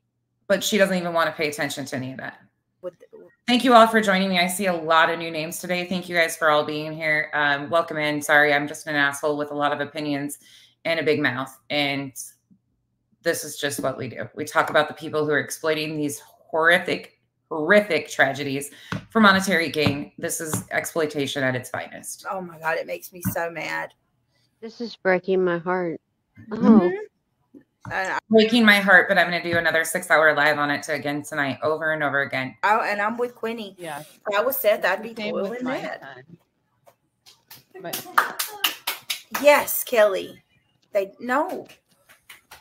but she doesn't even want to pay attention to any of that. Thank you all for joining me. I see a lot of new names today. Thank you guys for all being here. Um, welcome in. Sorry, I'm just an asshole with a lot of opinions and a big mouth. And this is just what we do. We talk about the people who are exploiting these horrific, horrific tragedies for monetary gain. This is exploitation at its finest. oh my god it makes me so mad This is breaking my heart. Oh, Mhm. And I, Breaking my heart, but I'm going to do another six hour live on it to again tonight, over and over again. Oh, and i'm with quinny Yeah. if i was seth i'd be Same with boiling my mad. But yes kelly they no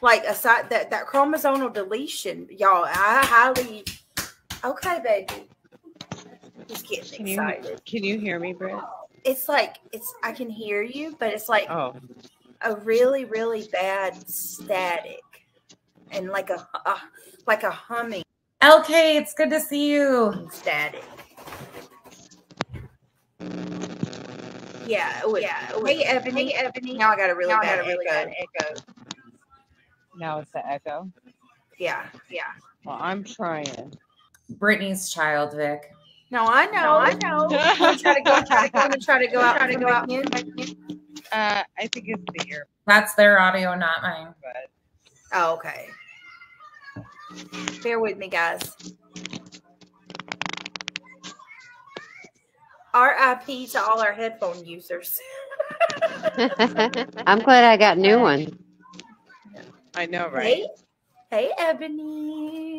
like aside that that chromosomal deletion y'all i highly okay baby he's getting can you excited can you hear me, Britt? it's like it's i can hear you but it's like Oh, a really really bad static and like a, a like a humming LK, it's good to see you. static yeah it was, yeah it was, hey ebony hey ebony now i got a really, Now I got a really echo. bad echo now it's the echo. yeah yeah Well, I'm trying. Brittany's child, Vic. no i know i know I'm gonna try to go try to go, I'm gonna try to go out Try to go out again. Uh, I think it's the ear, That's their audio, not mine. but oh okay bear with me guys RIP to all our headphone users. I'm glad I got new one. I know, right? Hey, hey, Ebony.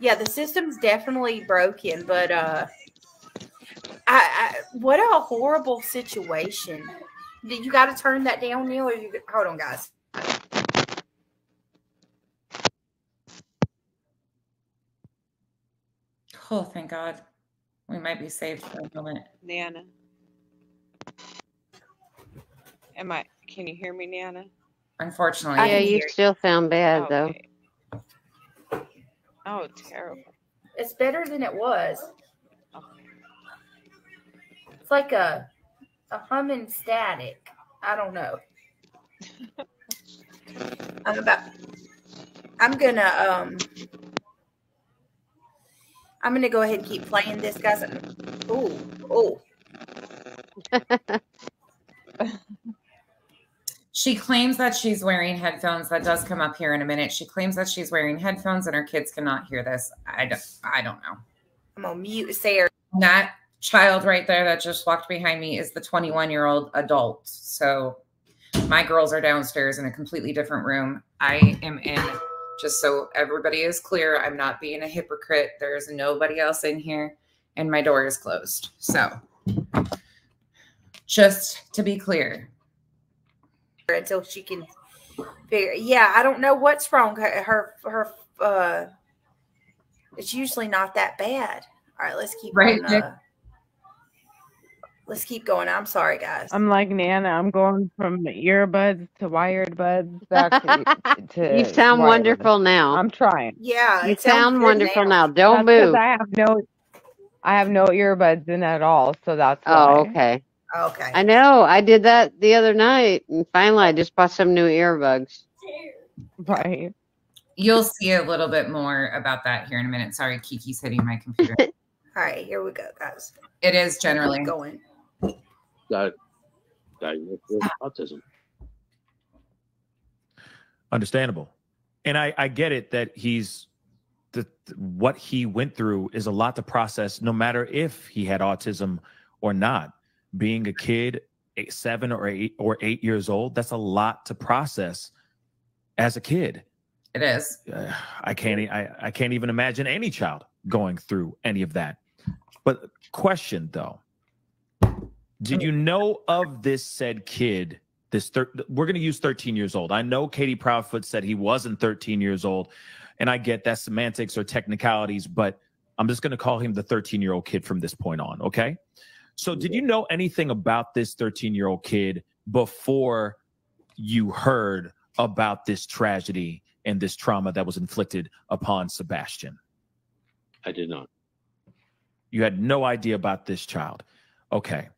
Yeah, the system's definitely broken, but uh, I, I what a horrible situation. Did you got to turn that down, Neil? Or you hold on, guys. Oh, thank God. We might be saved for a moment. Nana. Am I? Can you hear me, Nana? Unfortunately, Yeah, you you. still sound bad though. Okay. Oh, terrible. It's better than it was. It's like a a humming static. I don't know. I'm about. I'm gonna um. I'm gonna go ahead and keep playing this, guys. Oh, oh. She claims that she's wearing headphones. That does come up here in a minute. She claims that she's wearing headphones and her kids cannot hear this. I don't, I don't know. I'm gonna mute Sarah. And that child right there that just walked behind me is the 21 year old adult. So my girls are downstairs in a completely different room. I am in, just so everybody is clear, I'm not being a hypocrite. There's nobody else in here and my door is closed. So just to be clear, until she can figure. Yeah, I don't know what's wrong. Her, her, her uh, it's usually not that bad. All right, let's keep Right, on, Nick? uh, let's keep going. I'm sorry, guys. I'm like Nana. I'm going from earbuds to wired buds back to, to you sound wireless. wonderful now. I'm trying. yeah, you sound wonderful now. That's Don't 'cause move. I have no, I have no earbuds in at all, so that's why. Oh, okay. Okay. I know. I did that the other night, and finally, I just bought some new earbuds. Right. you'll see a little bit more about that here in a minute. Sorry, Kiki's hitting my computer. All right, here we go, guys. it is Keep generally going. Got diagnosed with autism. Understandable. And I, I get it that he's the what he went through is a lot to process, no matter if he had autism or not. Being a kid, eight, seven or eight or eight years old, that's a lot to process as a kid. it is. Uh, I can't I, I can't even imagine any child going through any of that. But question though, did you know of this said kid? This thir- we're going to use 13 years old. I know Katie Proudfoot said he wasn't 13 years old, and I get that semantics or technicalities, but I'm just going to call him the 13 year old kid from this point on. Okay. So, did you know anything about this 13 year old kid before you heard about this tragedy and this trauma that was inflicted upon Sebastian? I did not. You had no idea about this child. Okay.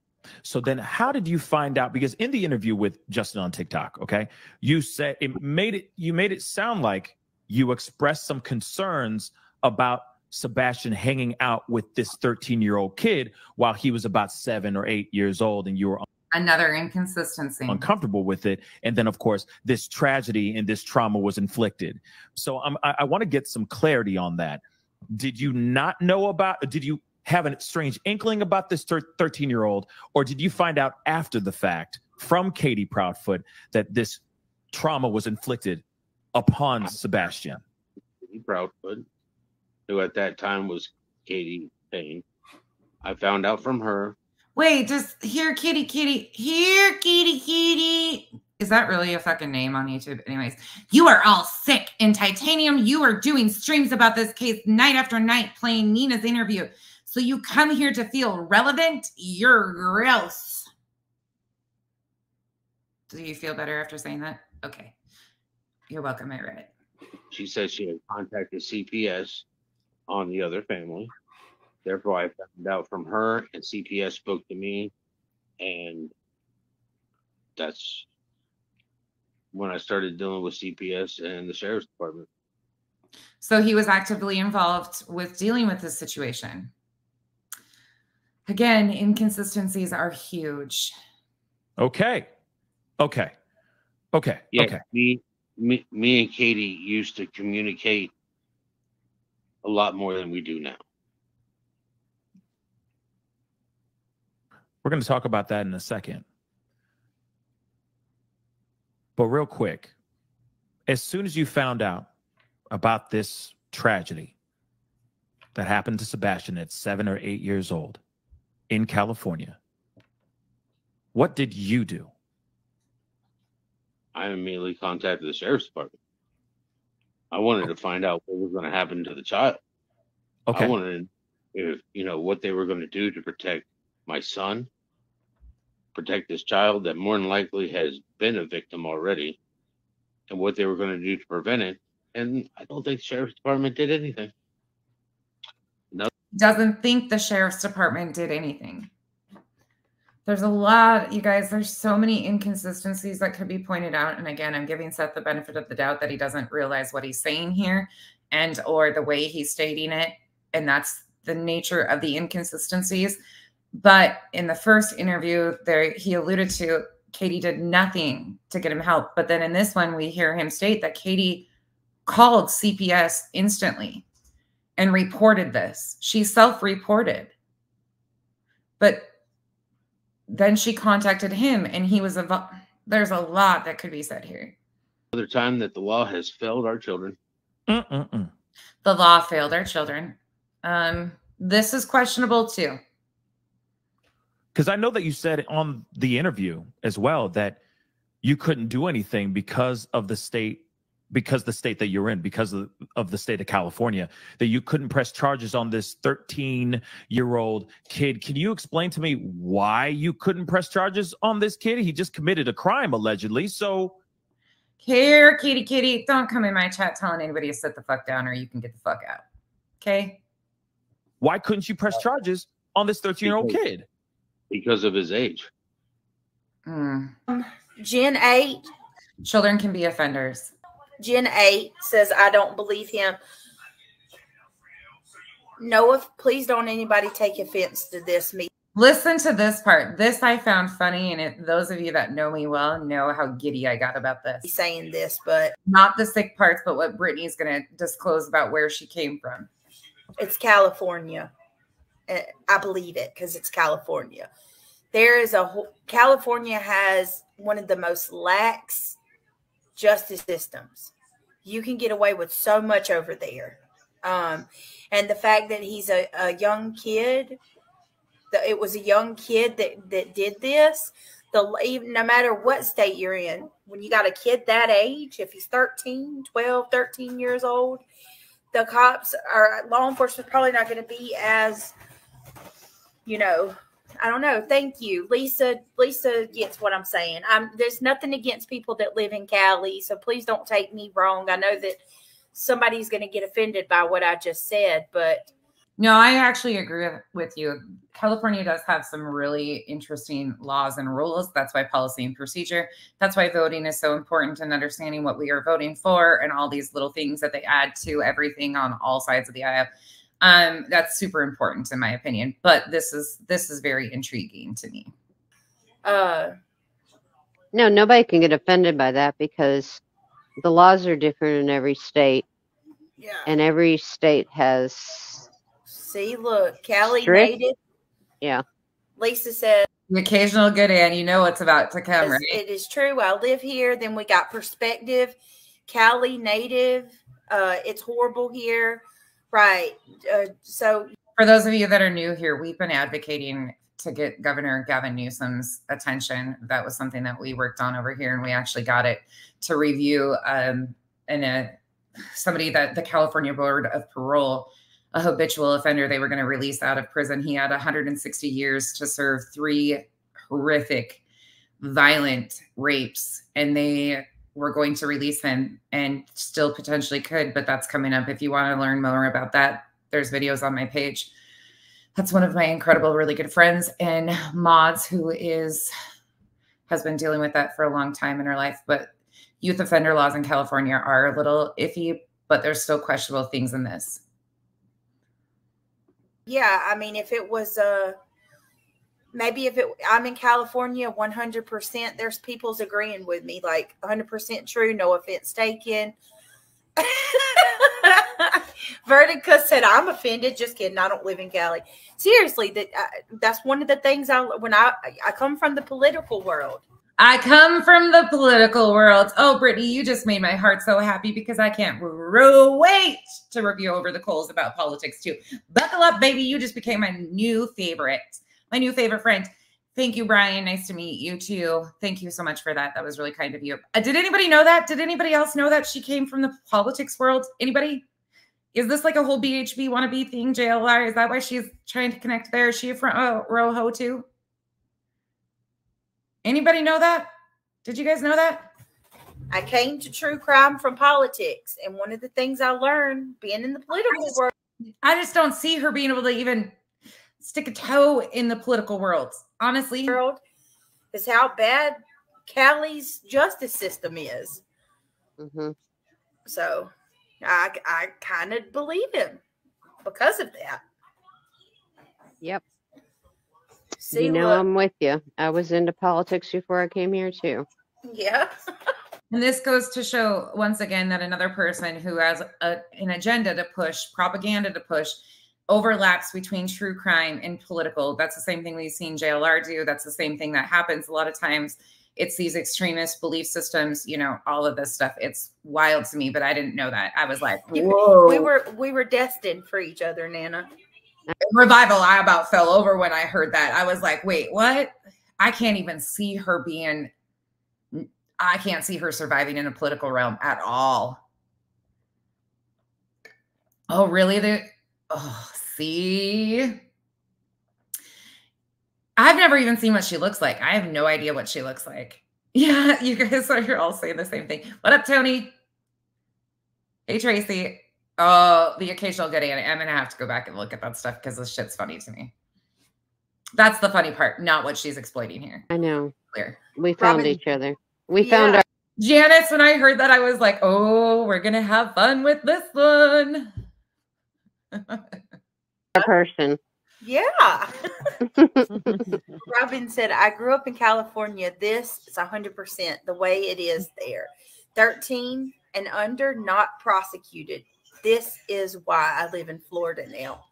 So then how did you find out because in the interview with Justin on TikTok, okay, you said it made it you made it sound like you expressed some concerns about Sebastian hanging out with this 13-year-old kid while he was about 7 or 8 years old and you were Another inconsistency. uncomfortable with it. And then of course this tragedy and this trauma was inflicted. So um, i, I want to get some clarity on that. Did you not know about did you have a strange inkling about this 13 year old or did you find out after the fact from katie proudfoot that this trauma was inflicted upon sebastian? Proudfoot, who at that time was Katie Payne. I found out from her. Wait, just here, kitty, kitty, here, kitty, kitty. Is that really a fucking name on YouTube? Anyways, you are all sick in titanium. You are doing streams about this case night after night, playing Nina's interview. So you come here to feel relevant? You're gross. Do you feel better after saying that? Okay. You're welcome. I read it. She says she had contacted CPS on the other family. Therefore, I found out from her, and CPS spoke to me, and that's when I started dealing with CPS and the sheriff's department. So he was actively involved with dealing with this situation. Again, inconsistencies are huge. okay okay okay Yeah, okay me, me, me and Katie used to communicate a lot more than we do now. We're going to talk about that in a second. But real quick, as soon as you found out about this tragedy that happened to Sebastian at seven or eight years old in California, what did you do? I immediately contacted the sheriff's department. I wanted to find out what was going to happen to the child. Okay. I wanted, if you know, what they were going to do to protect my son, protect this child that more than likely has been a victim already, and what they were going to do to prevent it. And I don't think the sheriff's department did anything. No. doesn't think the sheriff's department did anything. There's a lot, you guys, there's so many inconsistencies that could be pointed out. And again, I'm giving Seth the benefit of the doubt that he doesn't realize what he's saying here and or the way he's stating it. And that's the nature of the inconsistencies. But in the first interview, there he alluded to Katie did nothing to get him help. But then in this one, we hear him state that Katie called CPS instantly and reported this. She self reported. But then she contacted him and he was a there's a lot that could be said here. Another time that the law has failed our children. Mm-mm-mm. The law failed our children. Um, this is questionable too. Because I know that you said on the interview as well that you couldn't do anything because of the state because the state that you're in, because of, of the state of California, that you couldn't press charges on this 13 year old kid. Can you explain to me why you couldn't press charges on this kid? He just committed a crime allegedly. So, here, kitty, kitty, don't come in my chat telling anybody to sit the fuck down or you can get the fuck out. Okay. Why couldn't you press charges on this 13 year old kid? Because of his age. Mm. Gen 8 Children can be offenders. Gen 8 says, I don't believe him. Noah, please don't anybody take offense to this. Me. Listen to this part. This I found funny, and it, those of you that know me well know how giddy I got about this. saying this, but Not the sick parts, but what Brittany's going to disclose about where she came from. it's California. Uh, I believe it because it's California. There is a whole, California has one of the most lax justice systems. You can get away with so much over there. Um, and the fact that he's a, a young kid, that it was a young kid that, that did this, the even no matter what state you're in, when you got a kid that age, if he's 13, 12, 13 years old, the cops are law enforcement probably not going to be as, you know, I don't know. Thank you, Lisa. Lisa gets what I'm saying. I'm there's nothing against people that live in Cali, so please don't take me wrong. I know that somebody's going to get offended by what I just said, but No, I actually agree with you. California does have some really interesting laws and rules. That's why policy and procedure. That's why voting is so important and understanding what we are voting for and all these little things that they add to everything on all sides of the aisle. Um, that's super important in my opinion. But this is this is very intriguing to me. uh No, nobody can get offended by that because the laws are different in every state, yeah. and every state has, See, look, Cali Strict. native. yeah. Lisa said The occasional good and you know what's about to come, right? it is true. I live here. Then we got perspective. Cali native. Uh, it's horrible here. Right. Uh, so For those of you that are new here, we've been advocating to get Governor Gavin Newsom's attention. That was something that we worked on over here, and we actually got it to review um, in a somebody that the California Board of Parole, a habitual offender, they were going to release out of prison. He had 160 years to serve three horrific, violent rapes, and they were going to release him and still potentially could, but that's coming up. If you want to learn more about that, there's videos on my page. That's one of my incredible, really good friends and mods who is has been dealing with that for a long time in her life. But youth offender laws in California are a little iffy, but there's still questionable things in this. yeah, I mean, if it was uh maybe if it I'm in California, 100. percent There's people's agreeing with me, like 100 percent true. No offense taken. Vertica said, "I'm offended." Just kidding. I don't live in Cali. Seriously, that uh, that's one of the things I when I I come from the political world. I come from the political world. Oh, Brittany, you just made my heart so happy because I can't wait to review over the coals about politics too. Buckle up, baby. You just became my new favorite, my new favorite friend. Thank you, Brian. Nice to meet you too. Thank you so much for that. That was really kind of you. Uh, did anybody know that? Did anybody else know that she came from the politics world? Anybody? Is this like a whole BHB wannabe thing, JLR? Is that why she's trying to connect there? Is she from oh, Rojo too? Anybody know that? Did you guys know that? I came to true crime from politics, and one of the things I learned being in the political world I just don't see her being able to even stick a toe in the political world. Honestly, World is how bad Cali's justice system is. hmm So I I kind of believe him because of that. Yep. See you know, what? I'm with you. I was into politics before I came here too. yeah. And this goes to show once again that another person who has a, an agenda to push, propaganda to push, overlaps between true crime and political. That's the same thing we've seen JLR do. That's the same thing that happens a lot of times. It's these extremist belief systems, you know, all of this stuff. It's wild to me, but I didn't know that. I was like, whoa. We were we were destined for each other, Nana. revival. I about fell over when I heard that. I was like, wait, what? I can't even see her being, I can't see her surviving in a political realm at all. Oh, really? The oh, see. I've never even seen what she looks like. I have no idea what she looks like. Yeah, you guys are all saying the same thing. What up, Tony? Hey, Tracy. Oh, the occasional good. I'm gonna have to go back and look at that stuff because this shit's funny to me. That's the funny part, not what she's exploiting here. I know. Clear. We found Robin- each other. We found our Janice, when I heard that, I was like, oh, we're gonna have fun with this one. Person. Yeah. Robin said, I grew up in California. This is 100% the way it is there. 13 and under, not prosecuted. This is why I live in Florida now.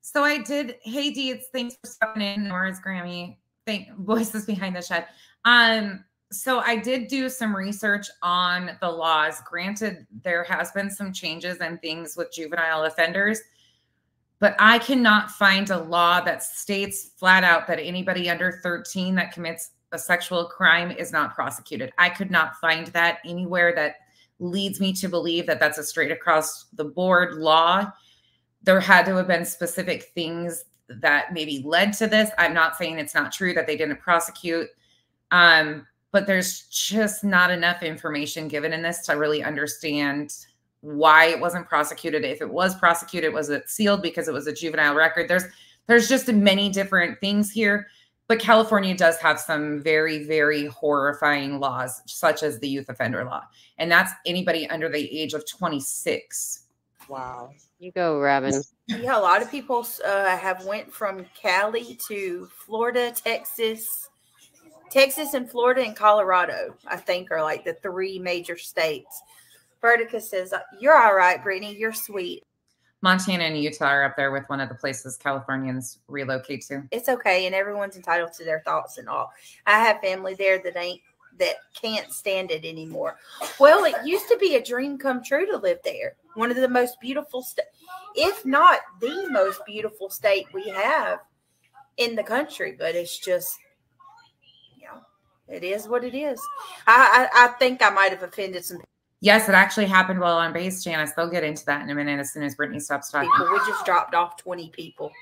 So I did. Hey, Deeds, thanks for stopping in. Nora's Grammy. Thank voices behind the shed. Um, so I did do some research on the laws. Granted, there has been some changes and things with juvenile offenders, but I cannot find a law that states flat out that anybody under 13 that commits a sexual crime is not prosecuted. I could not find that anywhere that leads me to believe that that's a straight across the board law there had to have been specific things that maybe led to this. I'm not saying it's not true that they didn't prosecute, um, but there's just not enough information given in this to really understand why it wasn't prosecuted. If it was prosecuted, was it sealed because it was a juvenile record? There's there's just many different things here. But California does have some very, very horrifying laws, such as the youth offender law. And that's anybody under the age of 26. Wow. You go, Robin. Yeah, a lot of people uh, have went from Cali to Florida, Texas, Texas and Florida and Colorado. I think are like the three major states. Vertica says, "You're all right, Brittany. You're sweet. Montana and Utah are up there with one of the places Californians relocate to. It's okay, and everyone's entitled to their thoughts and all. I have family there that ain't that can't stand it anymore. Well, it used to be a dream come true to live there. One of the most beautiful, sta- if not the most beautiful state we have in the country. But it's just, it is what it is. I I, I think I might have offended some Yes, it actually happened while on base, Janice. They'll get into that in a minute as soon as Brittany stops talking. people. We just dropped off twenty people.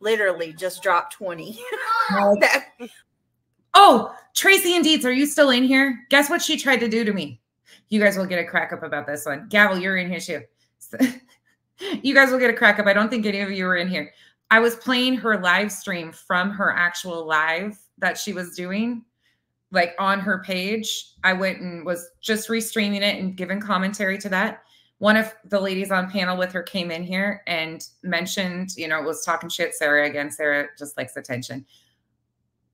Literally, just dropped twenty. That- Oh, Tracy and Dietz, are you still in here? Guess what she tried to do to me? You guys will get a crack up about this one. Gavel, you're in here too. you guys will get a crack up. I don't think any of you were in here. I was playing her live stream from her actual live that she was doing, like on her page. I went and was just restreaming it and giving commentary to that. One of the ladies on panel with her came in here and mentioned, you know, was talking shit Sarah again. Sarah just likes attention.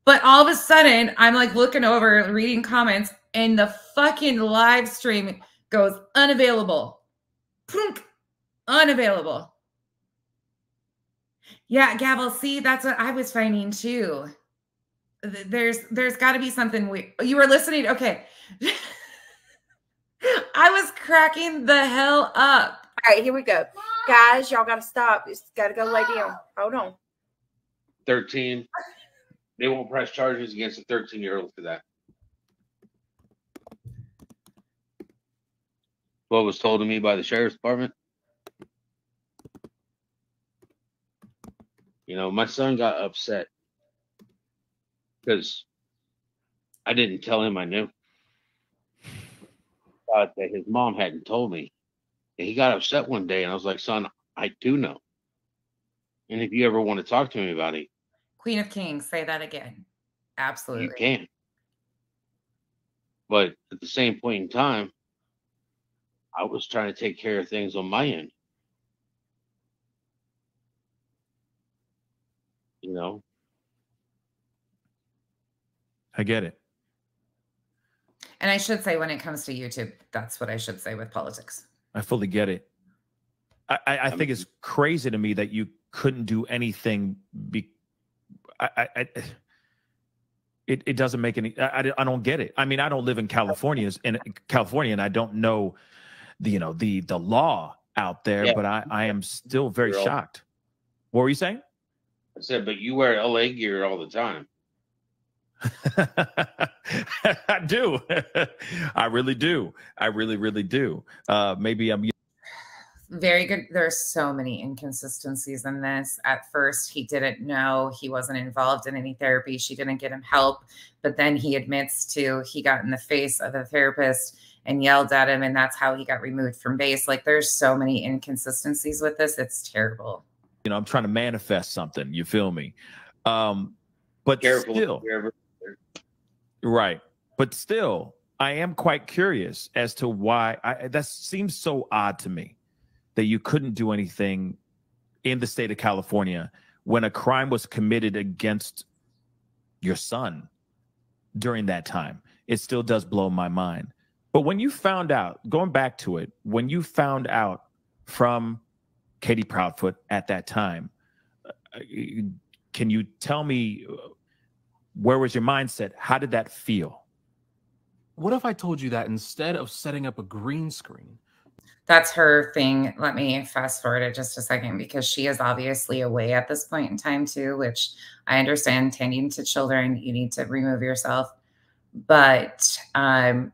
But all of a sudden, I'm like looking over, reading comments, and the fucking live stream goes unavailable. Plunk, unavailable. Yeah, Gavel, see, that's what I was finding too. Th- There's there's got to be something we you were listening. Okay. I was cracking the hell up. All right, here we go, guys. Y'all got to stop. It's got to go lay down. Hold on. 13. They won't press charges against a 13 year old for that. What was told to me by the sheriff's department. You know, my son got upset because I didn't tell him I knew. Uh, that his mom hadn't told me. And he got upset one day, and I was like, son, I do know. And if you ever want to talk to me about it, Queen of Kings, say that again. Absolutely. you can. But at the same point in time, I was trying to take care of things on my end. You know, I get it. And I should say, when it comes to YouTube, that's what I should say with politics. I fully get it. I, I, I think it's crazy to me that you couldn't do anything. Be, I, I, I it, it doesn't make any. I, I I don't get it. I mean, I don't live in California, in California, and I don't know the you know the the law out there. Yeah. But I I am still very You're shocked. What were you saying? I said, but you wear LA gear all the time. I do. I really do. I really, really do. Uh, maybe I'm. Very good. There's so many inconsistencies in this. At first, he didn't know he wasn't involved in any therapy. She didn't get him help. But then he admits to he got in the face of the therapist and yelled at him. And that's how he got removed from base. Like there's so many inconsistencies with this. It's terrible. You know, I'm trying to manifest something. You feel me? Um, but Careful. still, wherever- Right. But still, I am quite curious as to why I, that seems so odd to me that you couldn't do anything in the state of California when a crime was committed against your son during that time. It still does blow my mind. But when you found out, going back to it, when you found out from Katie Proudfoot at that time, uh, can you tell me uh, where was your mindset? How did that feel? What if I told you that instead of setting up a green screen, That's her thing. Let me fast forward it just a second because she is obviously away at this point in time, too, which I understand tending to children, you need to remove yourself. But um,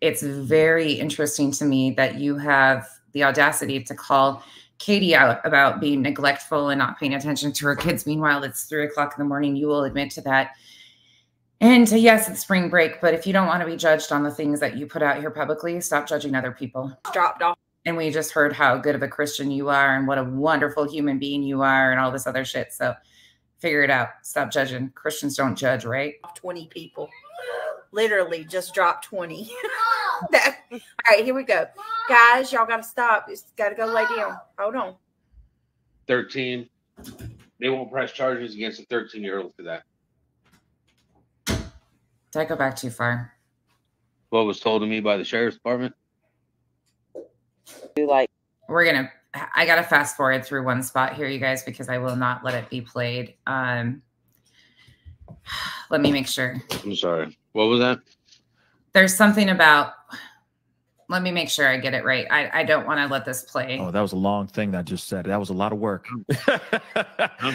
it's very interesting to me that you have the audacity to call Katie out about being neglectful and not paying attention to her kids. Meanwhile, it's three o'clock in the morning. You will admit to that. And yes, it's spring break, but if you don't want to be judged on the things that you put out here publicly, stop judging other people Dropped off. and we just heard how good of a Christian you are and what a wonderful human being you are and all this other shit. So figure it out. Stop judging. Christians don't judge, right? 20 people. Literally just dropped 20. That- all right, here we go. Guys, y'all got to stop. It's got to go lay down. Hold on. 13. They won't press charges against a 13 year old for that. Did I go back too far? What was told to me by the sheriff's department? Do like We're going to, I got to fast forward through one spot here, you guys, because I will not let it be played. Um, let me make sure. I'm sorry. What was that? There's something about, let me make sure I get it right. I, I don't want to let this play. Oh, that was a long thing that I just said. That was a lot of work.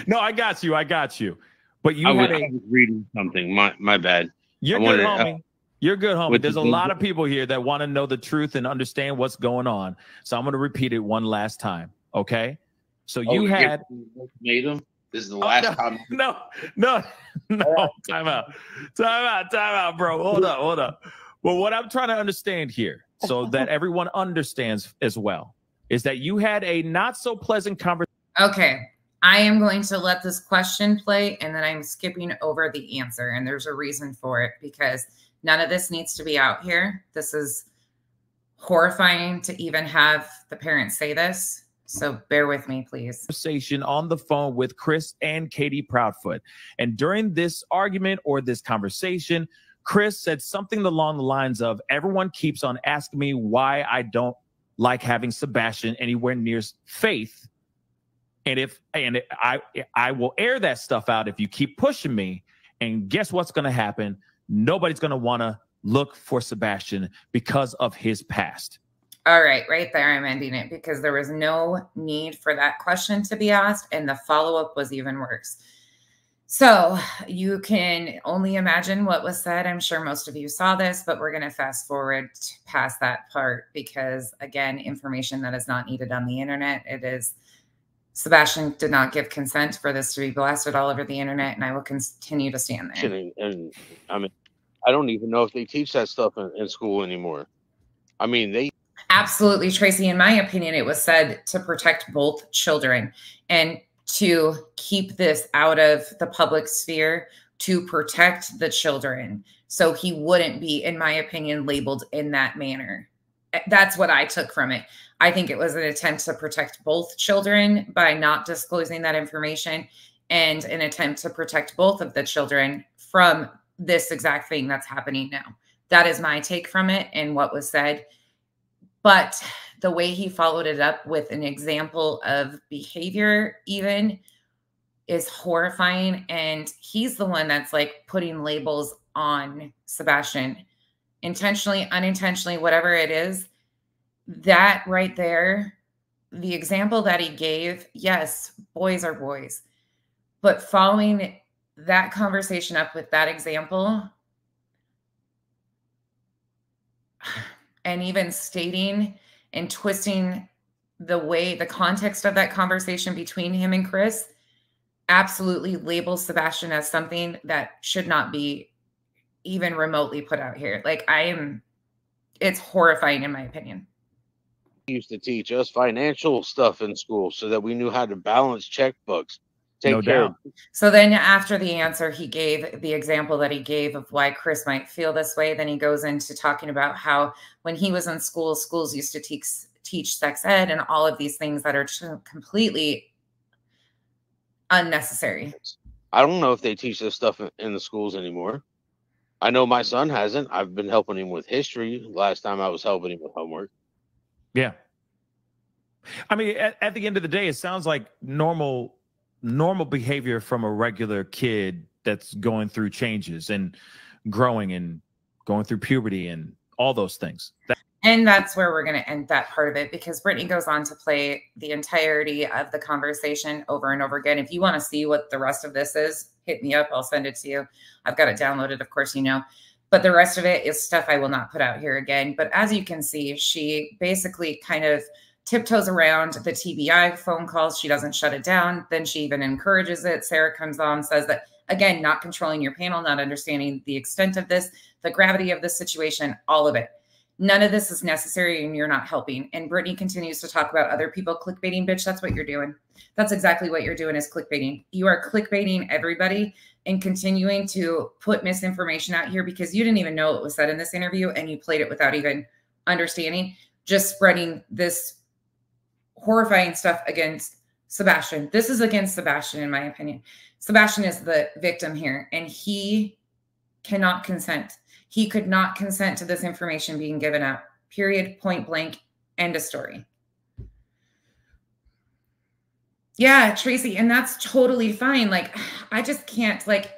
no, I got you. I got you. But you I was, had I a, was reading something. My my bad. You're I good, wanted- uh, homie. You're good, homie. There's a lot of people here that want to know the truth and understand what's going on. So I'm going to repeat it one last time. Okay. So Oh, you you had made them. This is the Oh, last no. time. no, no, no. Time out. Time out. Time out, bro. Hold up. Hold up. Well, what I'm trying to understand here, so that everyone understands as well, is that you had a not so pleasant conversation. Okay. I am going to let this question play and then I'm skipping over the answer. And there's a reason for it because none of this needs to be out here. This is horrifying to even have the parents say this. So bear with me, please. conversation on the phone with Chris and Katie Proudfoot. And during this argument or this conversation, Chris said something along the lines of everyone keeps on asking me why I don't like having Sebastian anywhere near faith. And if and I I will air that stuff out if you keep pushing me. And guess what's going to happen? Nobody's going to want to look for Sebastian because of his past. All right, right there, I'm ending it because there was no need for that question to be asked. And the follow up was even worse. So you can only imagine what was said. I'm sure most of you saw this, but we're going to fast forward past that part because, again, information that is not needed on the internet. It is Sebastian did not give consent for this to be blasted all over the internet, and I will continue to stand there. And, and I mean, I don't even know if they teach that stuff in, in school anymore. I mean, they Absolutely, Tracy. In my opinion, it was said to protect both children and to keep this out of the public sphere to protect the children so he wouldn't be in my opinion labeled in that manner Eh, that's what i took from it. I think it was an attempt to protect both children by not disclosing that information and an attempt to protect both of the children from this exact thing that's happening now. That is my take from it and what was said. But the way he followed it up with an example of behavior even is horrifying. And he's the one that's like putting labels on Sebastian intentionally unintentionally whatever it is that right there the example that he gave yes boys are boys. But following that conversation up with that example and even stating and twisting the way the context of that conversation between him and Chris absolutely labels Sebastian as something that should not be even remotely put out here. Like I am it's horrifying in my opinion. He used to teach us financial stuff in school so that we knew how to balance checkbooks. Take No care doubt. So then after the answer he gave, the example that he gave of why Chris might feel this way, then he goes into talking about how when he was in school, schools used to teach teach sex ed and all of these things that are completely unnecessary. I don't know if they teach this stuff in, in the schools anymore. I know my son hasn't. I've been helping him with history. Last time I was helping him with homework. Yeah. I mean, at, at the end of the day, it sounds like normal normal behavior from a regular kid that's going through changes and growing and going through puberty and all those things. That, And that's where we're going to end that part of it because Brittany goes on to play the entirety of the conversation over and over again. If you want to see what the rest of this is, hit me up. I'll send it to you. I've got it downloaded, of course, you know. But the rest of it is stuff I will not put out here again. But as you can see, she basically kind of tiptoes around the TBI phone calls. She doesn't shut it down. Then she even encourages it. Sarah comes on, says that, again, not controlling your panel, not understanding the extent of this, the gravity of the situation, all of it none of this is necessary and you're not helping. And Brittany continues to talk about other people clickbaiting, bitch. That's what you're doing. That's exactly what you're doing is clickbaiting. You are clickbaiting everybody and continuing to put misinformation out here because you didn't even know it was said in this interview and you played it without even understanding, just spreading this horrifying stuff against Sebastian. This is against Sebastian, in my opinion. Sebastian is the victim here and he cannot consent. He could not consent to this information being given out. Period, point blank, end of story. Yeah, Tracy, and that's totally fine. Like, I just can't, like,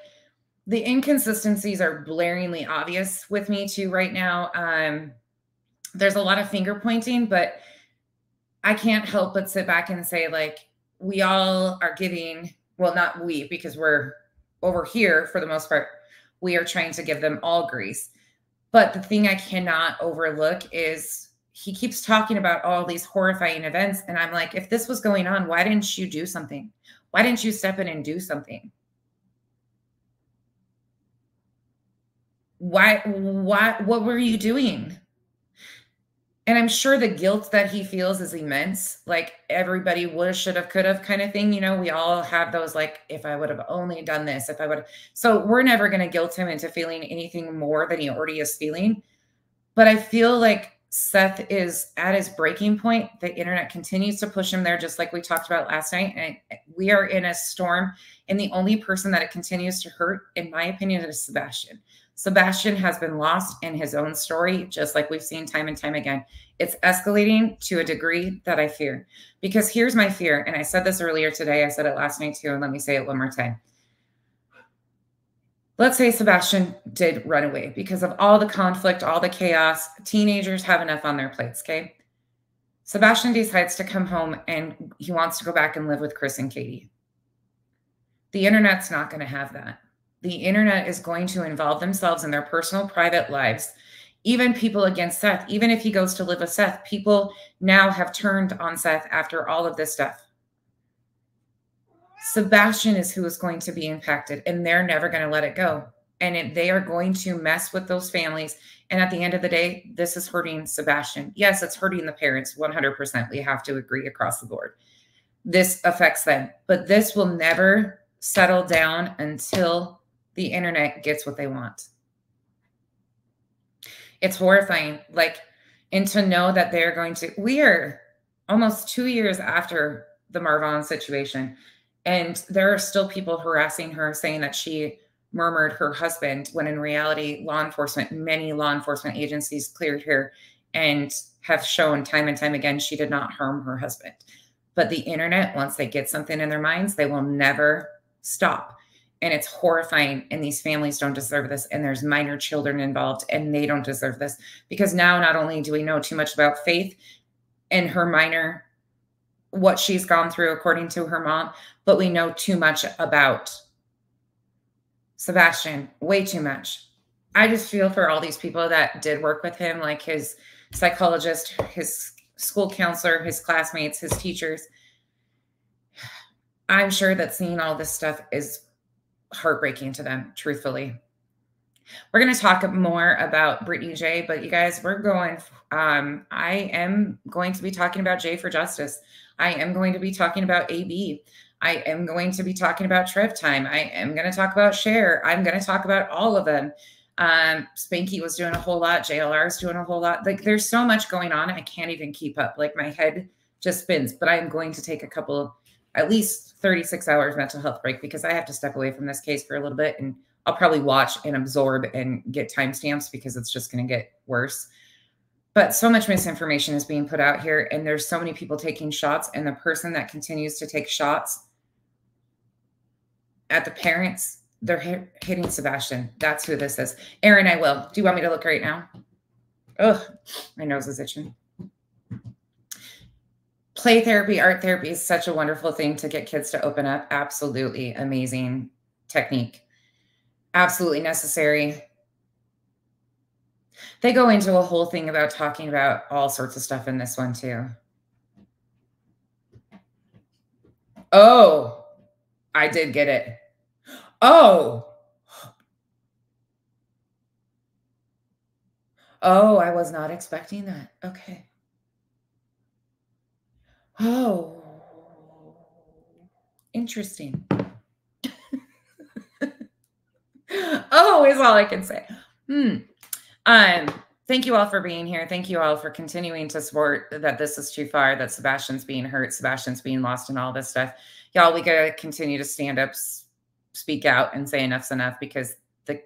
the inconsistencies are blaringly obvious with me too right now. Um, there's a lot of finger pointing, but I can't help but sit back and say, like, we all are giving, well, not we, because we're over here for the most part, we are trying to give them all grace. But the thing I cannot overlook is he keeps talking about all these horrifying events. And I'm like, if this was going on, why didn't you do something? Why didn't you step in and do something? Why, why, what were you doing? And I'm sure the guilt that he feels is immense. Like everybody would have, should have, could have kind of thing. You know, we all have those like, if I would have only done this, if I would. So we're never going to guilt him into feeling anything more than he already is feeling. But I feel like Seth is at his breaking point. The internet continues to push him there, just like we talked about last night. And we are in a storm. And the only person that it continues to hurt, in my opinion, is Sebastian. Sebastian has been lost in his own story, just like we've seen time and time again. It's escalating to a degree that I fear. Because here's my fear. And I said this earlier today. I said it last night too. And let me say it one more time. Let's say Sebastian did run away because of all the conflict, all the chaos. Teenagers have enough on their plates. Okay. Sebastian decides to come home and he wants to go back and live with Chris and Katie. The internet's not going to have that the internet is going to involve themselves in their personal private lives even people against seth even if he goes to live with seth people now have turned on seth after all of this stuff sebastian is who is going to be impacted and they're never going to let it go and it, they are going to mess with those families. And at the end of the day, this is hurting Sebastian. Yes, it's hurting the parents 100%. We have to agree across the board. This affects them, but this will never settle down until the internet gets what they want. It's horrifying. Like, and to know that they're going to, we are almost two years after the Marvon situation, and there are still people harassing her saying that she murmured her husband when in reality law enforcement many law enforcement agencies cleared her and have shown time and time again she did not harm her husband but the internet once they get something in their minds they will never stop and it's horrifying and these families don't deserve this and there's minor children involved and they don't deserve this because now not only do we know too much about faith and her minor what she's gone through according to her mom but we know too much about Sebastian, way too much. I just feel for all these people that did work with him, like his psychologist, his school counselor, his classmates, his teachers. I'm sure that seeing all this stuff is heartbreaking to them, truthfully. We're going to talk more about Brittany J, but you guys, we're going. Um, I am going to be talking about J for Justice. I am going to be talking about AB. I am going to be talking about Trev Time. I am going to talk about Share. I'm going to talk about all of them. Um, Spanky was doing a whole lot. JLR is doing a whole lot. Like there's so much going on. I can't even keep up. Like my head just spins, but I'm going to take a couple, at least 36 hours mental health break because I have to step away from this case for a little bit and I'll probably watch and absorb and get timestamps because it's just going to get worse. But so much misinformation is being put out here, and there's so many people taking shots, and the person that continues to take shots at the parents, they're hitting Sebastian. That's who this is. Aaron, I will. Do you want me to look right now? Ugh, my nose is itching. Play therapy, art therapy is such a wonderful thing to get kids to open up. Absolutely amazing technique. Absolutely necessary. They go into a whole thing about talking about all sorts of stuff in this one, too. Oh, I did get it. Oh. Oh, I was not expecting that. Okay. Oh. Interesting. oh, is all I can say. Hmm. Um, thank you all for being here. Thank you all for continuing to support that this is too far, that Sebastian's being hurt, Sebastian's being lost, and all this stuff y'all, we gotta continue to stand up, speak out, and say enough's enough because the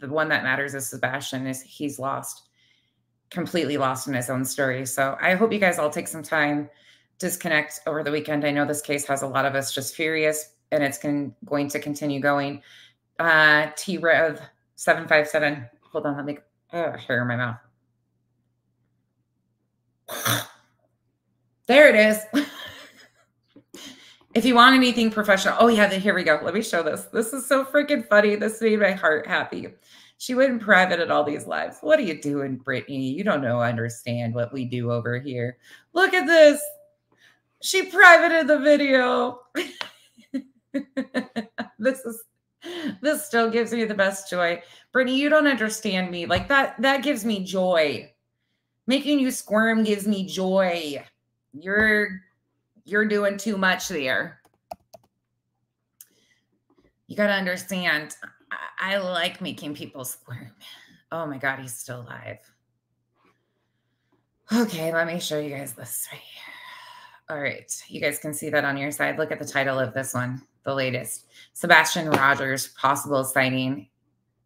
the one that matters is Sebastian. Is he's lost, completely lost in his own story. So I hope you guys all take some time, disconnect over the weekend. I know this case has a lot of us just furious, and it's con- going to continue going. Uh, T Rev seven five seven. Hold on, let me oh, hair in my mouth. There it is. If you want anything professional, oh yeah, here we go. Let me show this. This is so freaking funny. This made my heart happy. She went in private at all these lives. What are you doing, Brittany? You don't know, understand what we do over here. Look at this. She privated the video. this is this still gives me the best joy. Brittany, you don't understand me. Like that, that gives me joy. Making you squirm gives me joy. You're you're doing too much there. You got to understand, I, like making people squirm. Oh my God, he's still alive. Okay, let me show you guys this right here. All right, you guys can see that on your side. Look at the title of this one, the latest. Sebastian Rogers, possible sighting.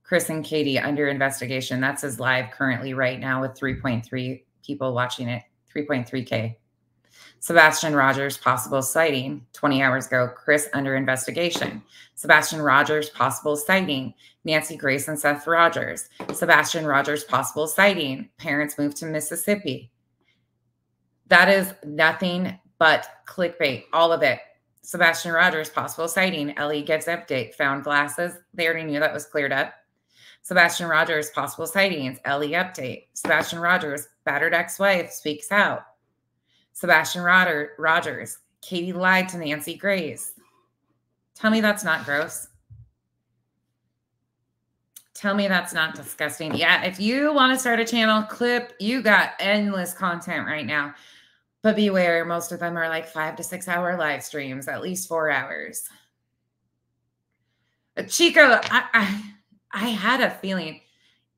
Chris and Katie under investigation. That's his live currently right now with 3.3 people watching it, 3.3K. Sebastian Rogers possible sighting 20 hours ago. Chris under investigation. Sebastian Rogers possible sighting. Nancy Grace and Seth Rogers. Sebastian Rogers possible sighting. Parents moved to Mississippi. That is nothing but clickbait, all of it. Sebastian Rogers possible sighting. LE gives update. Found glasses. They already knew that was cleared up. Sebastian Rogers possible sightings. LE update. Sebastian Rogers battered ex-wife speaks out. Sebastian Rogers. Katie lied to Nancy Grace. Tell me that's not gross. Tell me that's not disgusting. Yeah, if you want to start a channel, clip, you got endless content right now. But beware, most of them are like five to six hour live streams, at least four hours. Uh, Chico, I, I, I had a feeling.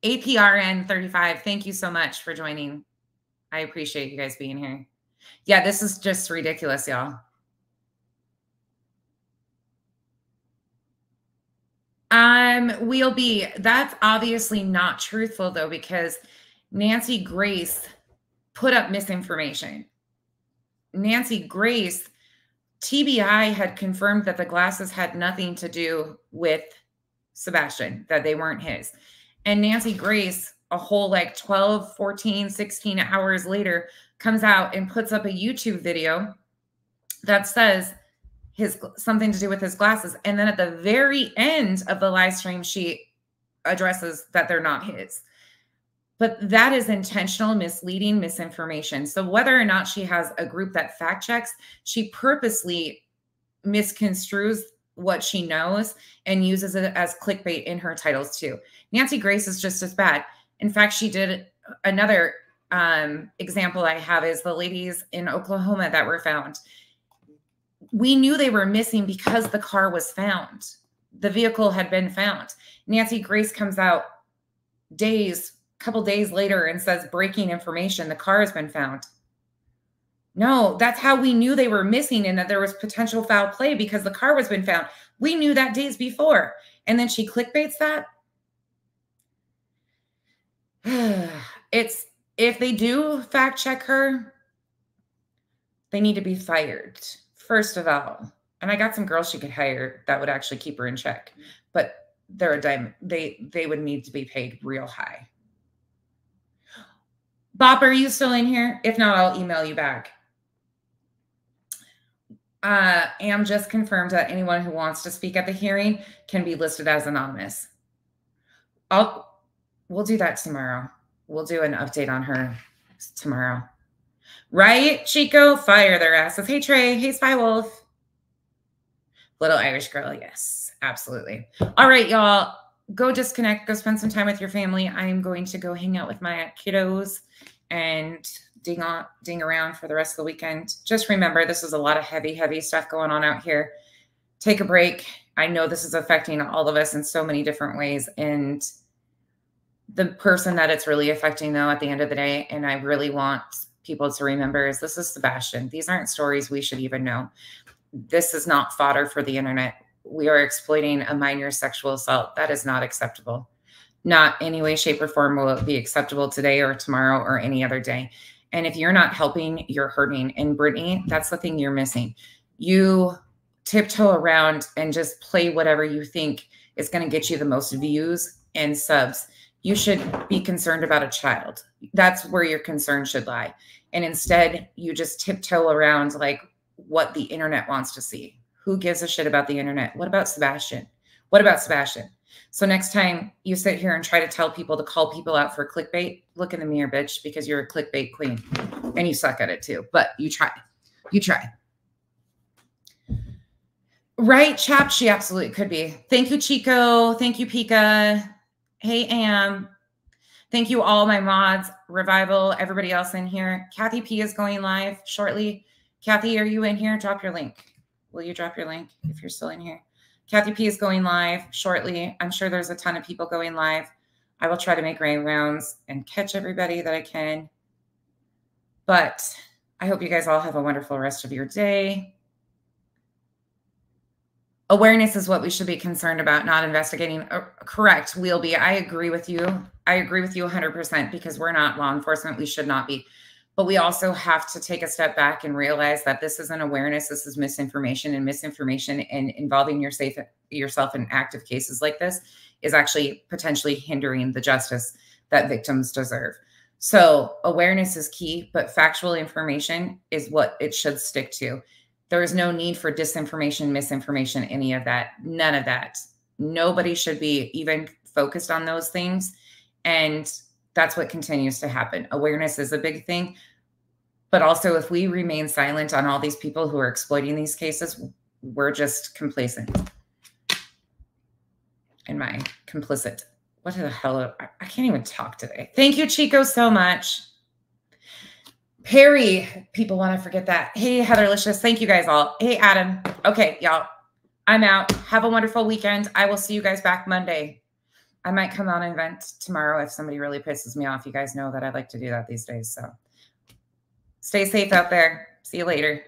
APRN 35, thank you so much for joining. I appreciate you guys being here. Yeah, this is just ridiculous, y'all. Um, we'll be that's obviously not truthful though, because Nancy Grace put up misinformation. Nancy Grace, TBI had confirmed that the glasses had nothing to do with Sebastian, that they weren't his. And Nancy Grace, a whole like 12, 14, 16 hours later, comes out and puts up a YouTube video that says his something to do with his glasses. And then at the very end of the live stream, she addresses that they're not his. But that is intentional, misleading misinformation. So whether or not she has a group that fact checks, she purposely misconstrues what she knows and uses it as clickbait in her titles too. Nancy Grace is just as bad. In fact, she did another um, example I have is the ladies in Oklahoma that were found we knew they were missing because the car was found. The vehicle had been found. Nancy Grace comes out days, couple days later and says breaking information, the car has been found. No, that's how we knew they were missing and that there was potential foul play because the car was been found. We knew that days before. And then she clickbaits that. it's if they do fact check her, they need to be fired first of all, and I got some girls she could hire that would actually keep her in check, but they're a diamond. They they would need to be paid real high. Bob, are you still in here? If not, I'll email you back. Uh, Am just confirmed that anyone who wants to speak at the hearing can be listed as anonymous. I'll we'll do that tomorrow. We'll do an update on her tomorrow. Right, Chico? Fire their asses. Hey, Trey. Hey, Spy Wolf. Little Irish girl. Yes, absolutely. All right, y'all. Go disconnect. Go spend some time with your family. I'm going to go hang out with my kiddos and ding on, ding around for the rest of the weekend. Just remember, this is a lot of heavy, heavy stuff going on out here. Take a break. I know this is affecting all of us in so many different ways. And the person that it's really affecting, though, at the end of the day, and I really want people to remember is this is Sebastian. These aren't stories we should even know. This is not fodder for the internet. We are exploiting a minor sexual assault. That is not acceptable. Not any way, shape, or form will it be acceptable today or tomorrow or any other day. And if you're not helping, you're hurting. And Brittany, that's the thing you're missing. You tiptoe around and just play whatever you think is going to get you the most views and subs you should be concerned about a child. That's where your concern should lie. And instead, you just tiptoe around like what the internet wants to see. Who gives a shit about the internet? What about Sebastian? What about Sebastian? So next time you sit here and try to tell people to call people out for clickbait, look in the mirror, bitch, because you're a clickbait queen and you suck at it too. But you try. You try. Right, chap? She absolutely could be. Thank you, Chico. Thank you, Pika. Hey, Am. Thank you, all my mods, Revival, everybody else in here. Kathy P is going live shortly. Kathy, are you in here? Drop your link. Will you drop your link if you're still in here? Kathy P is going live shortly. I'm sure there's a ton of people going live. I will try to make rain rounds and catch everybody that I can. But I hope you guys all have a wonderful rest of your day awareness is what we should be concerned about not investigating. Uh, correct we'll be. I agree with you. I agree with you 100% because we're not law enforcement. We should not be. But we also have to take a step back and realize that this is an awareness. This is misinformation and misinformation and involving your safe, yourself in active cases like this is actually potentially hindering the justice that victims deserve. So awareness is key but factual information is what it should stick to there is no need for disinformation, misinformation, any of that. None of that. Nobody should be even focused on those things. And that's what continues to happen. Awareness is a big thing. But also, if we remain silent on all these people who are exploiting these cases, we're just complacent. In my complicit what the hell? I can't even talk today. Thank you, Chico, so much. Perry, people want to forget that. Hey, Heather Licious, thank you guys all. Hey, Adam. Okay, y'all, I'm out. Have a wonderful weekend. I will see you guys back Monday. I might come on an event tomorrow if somebody really pisses me off. You guys know that I like to do that these days. So stay safe out there. See you later.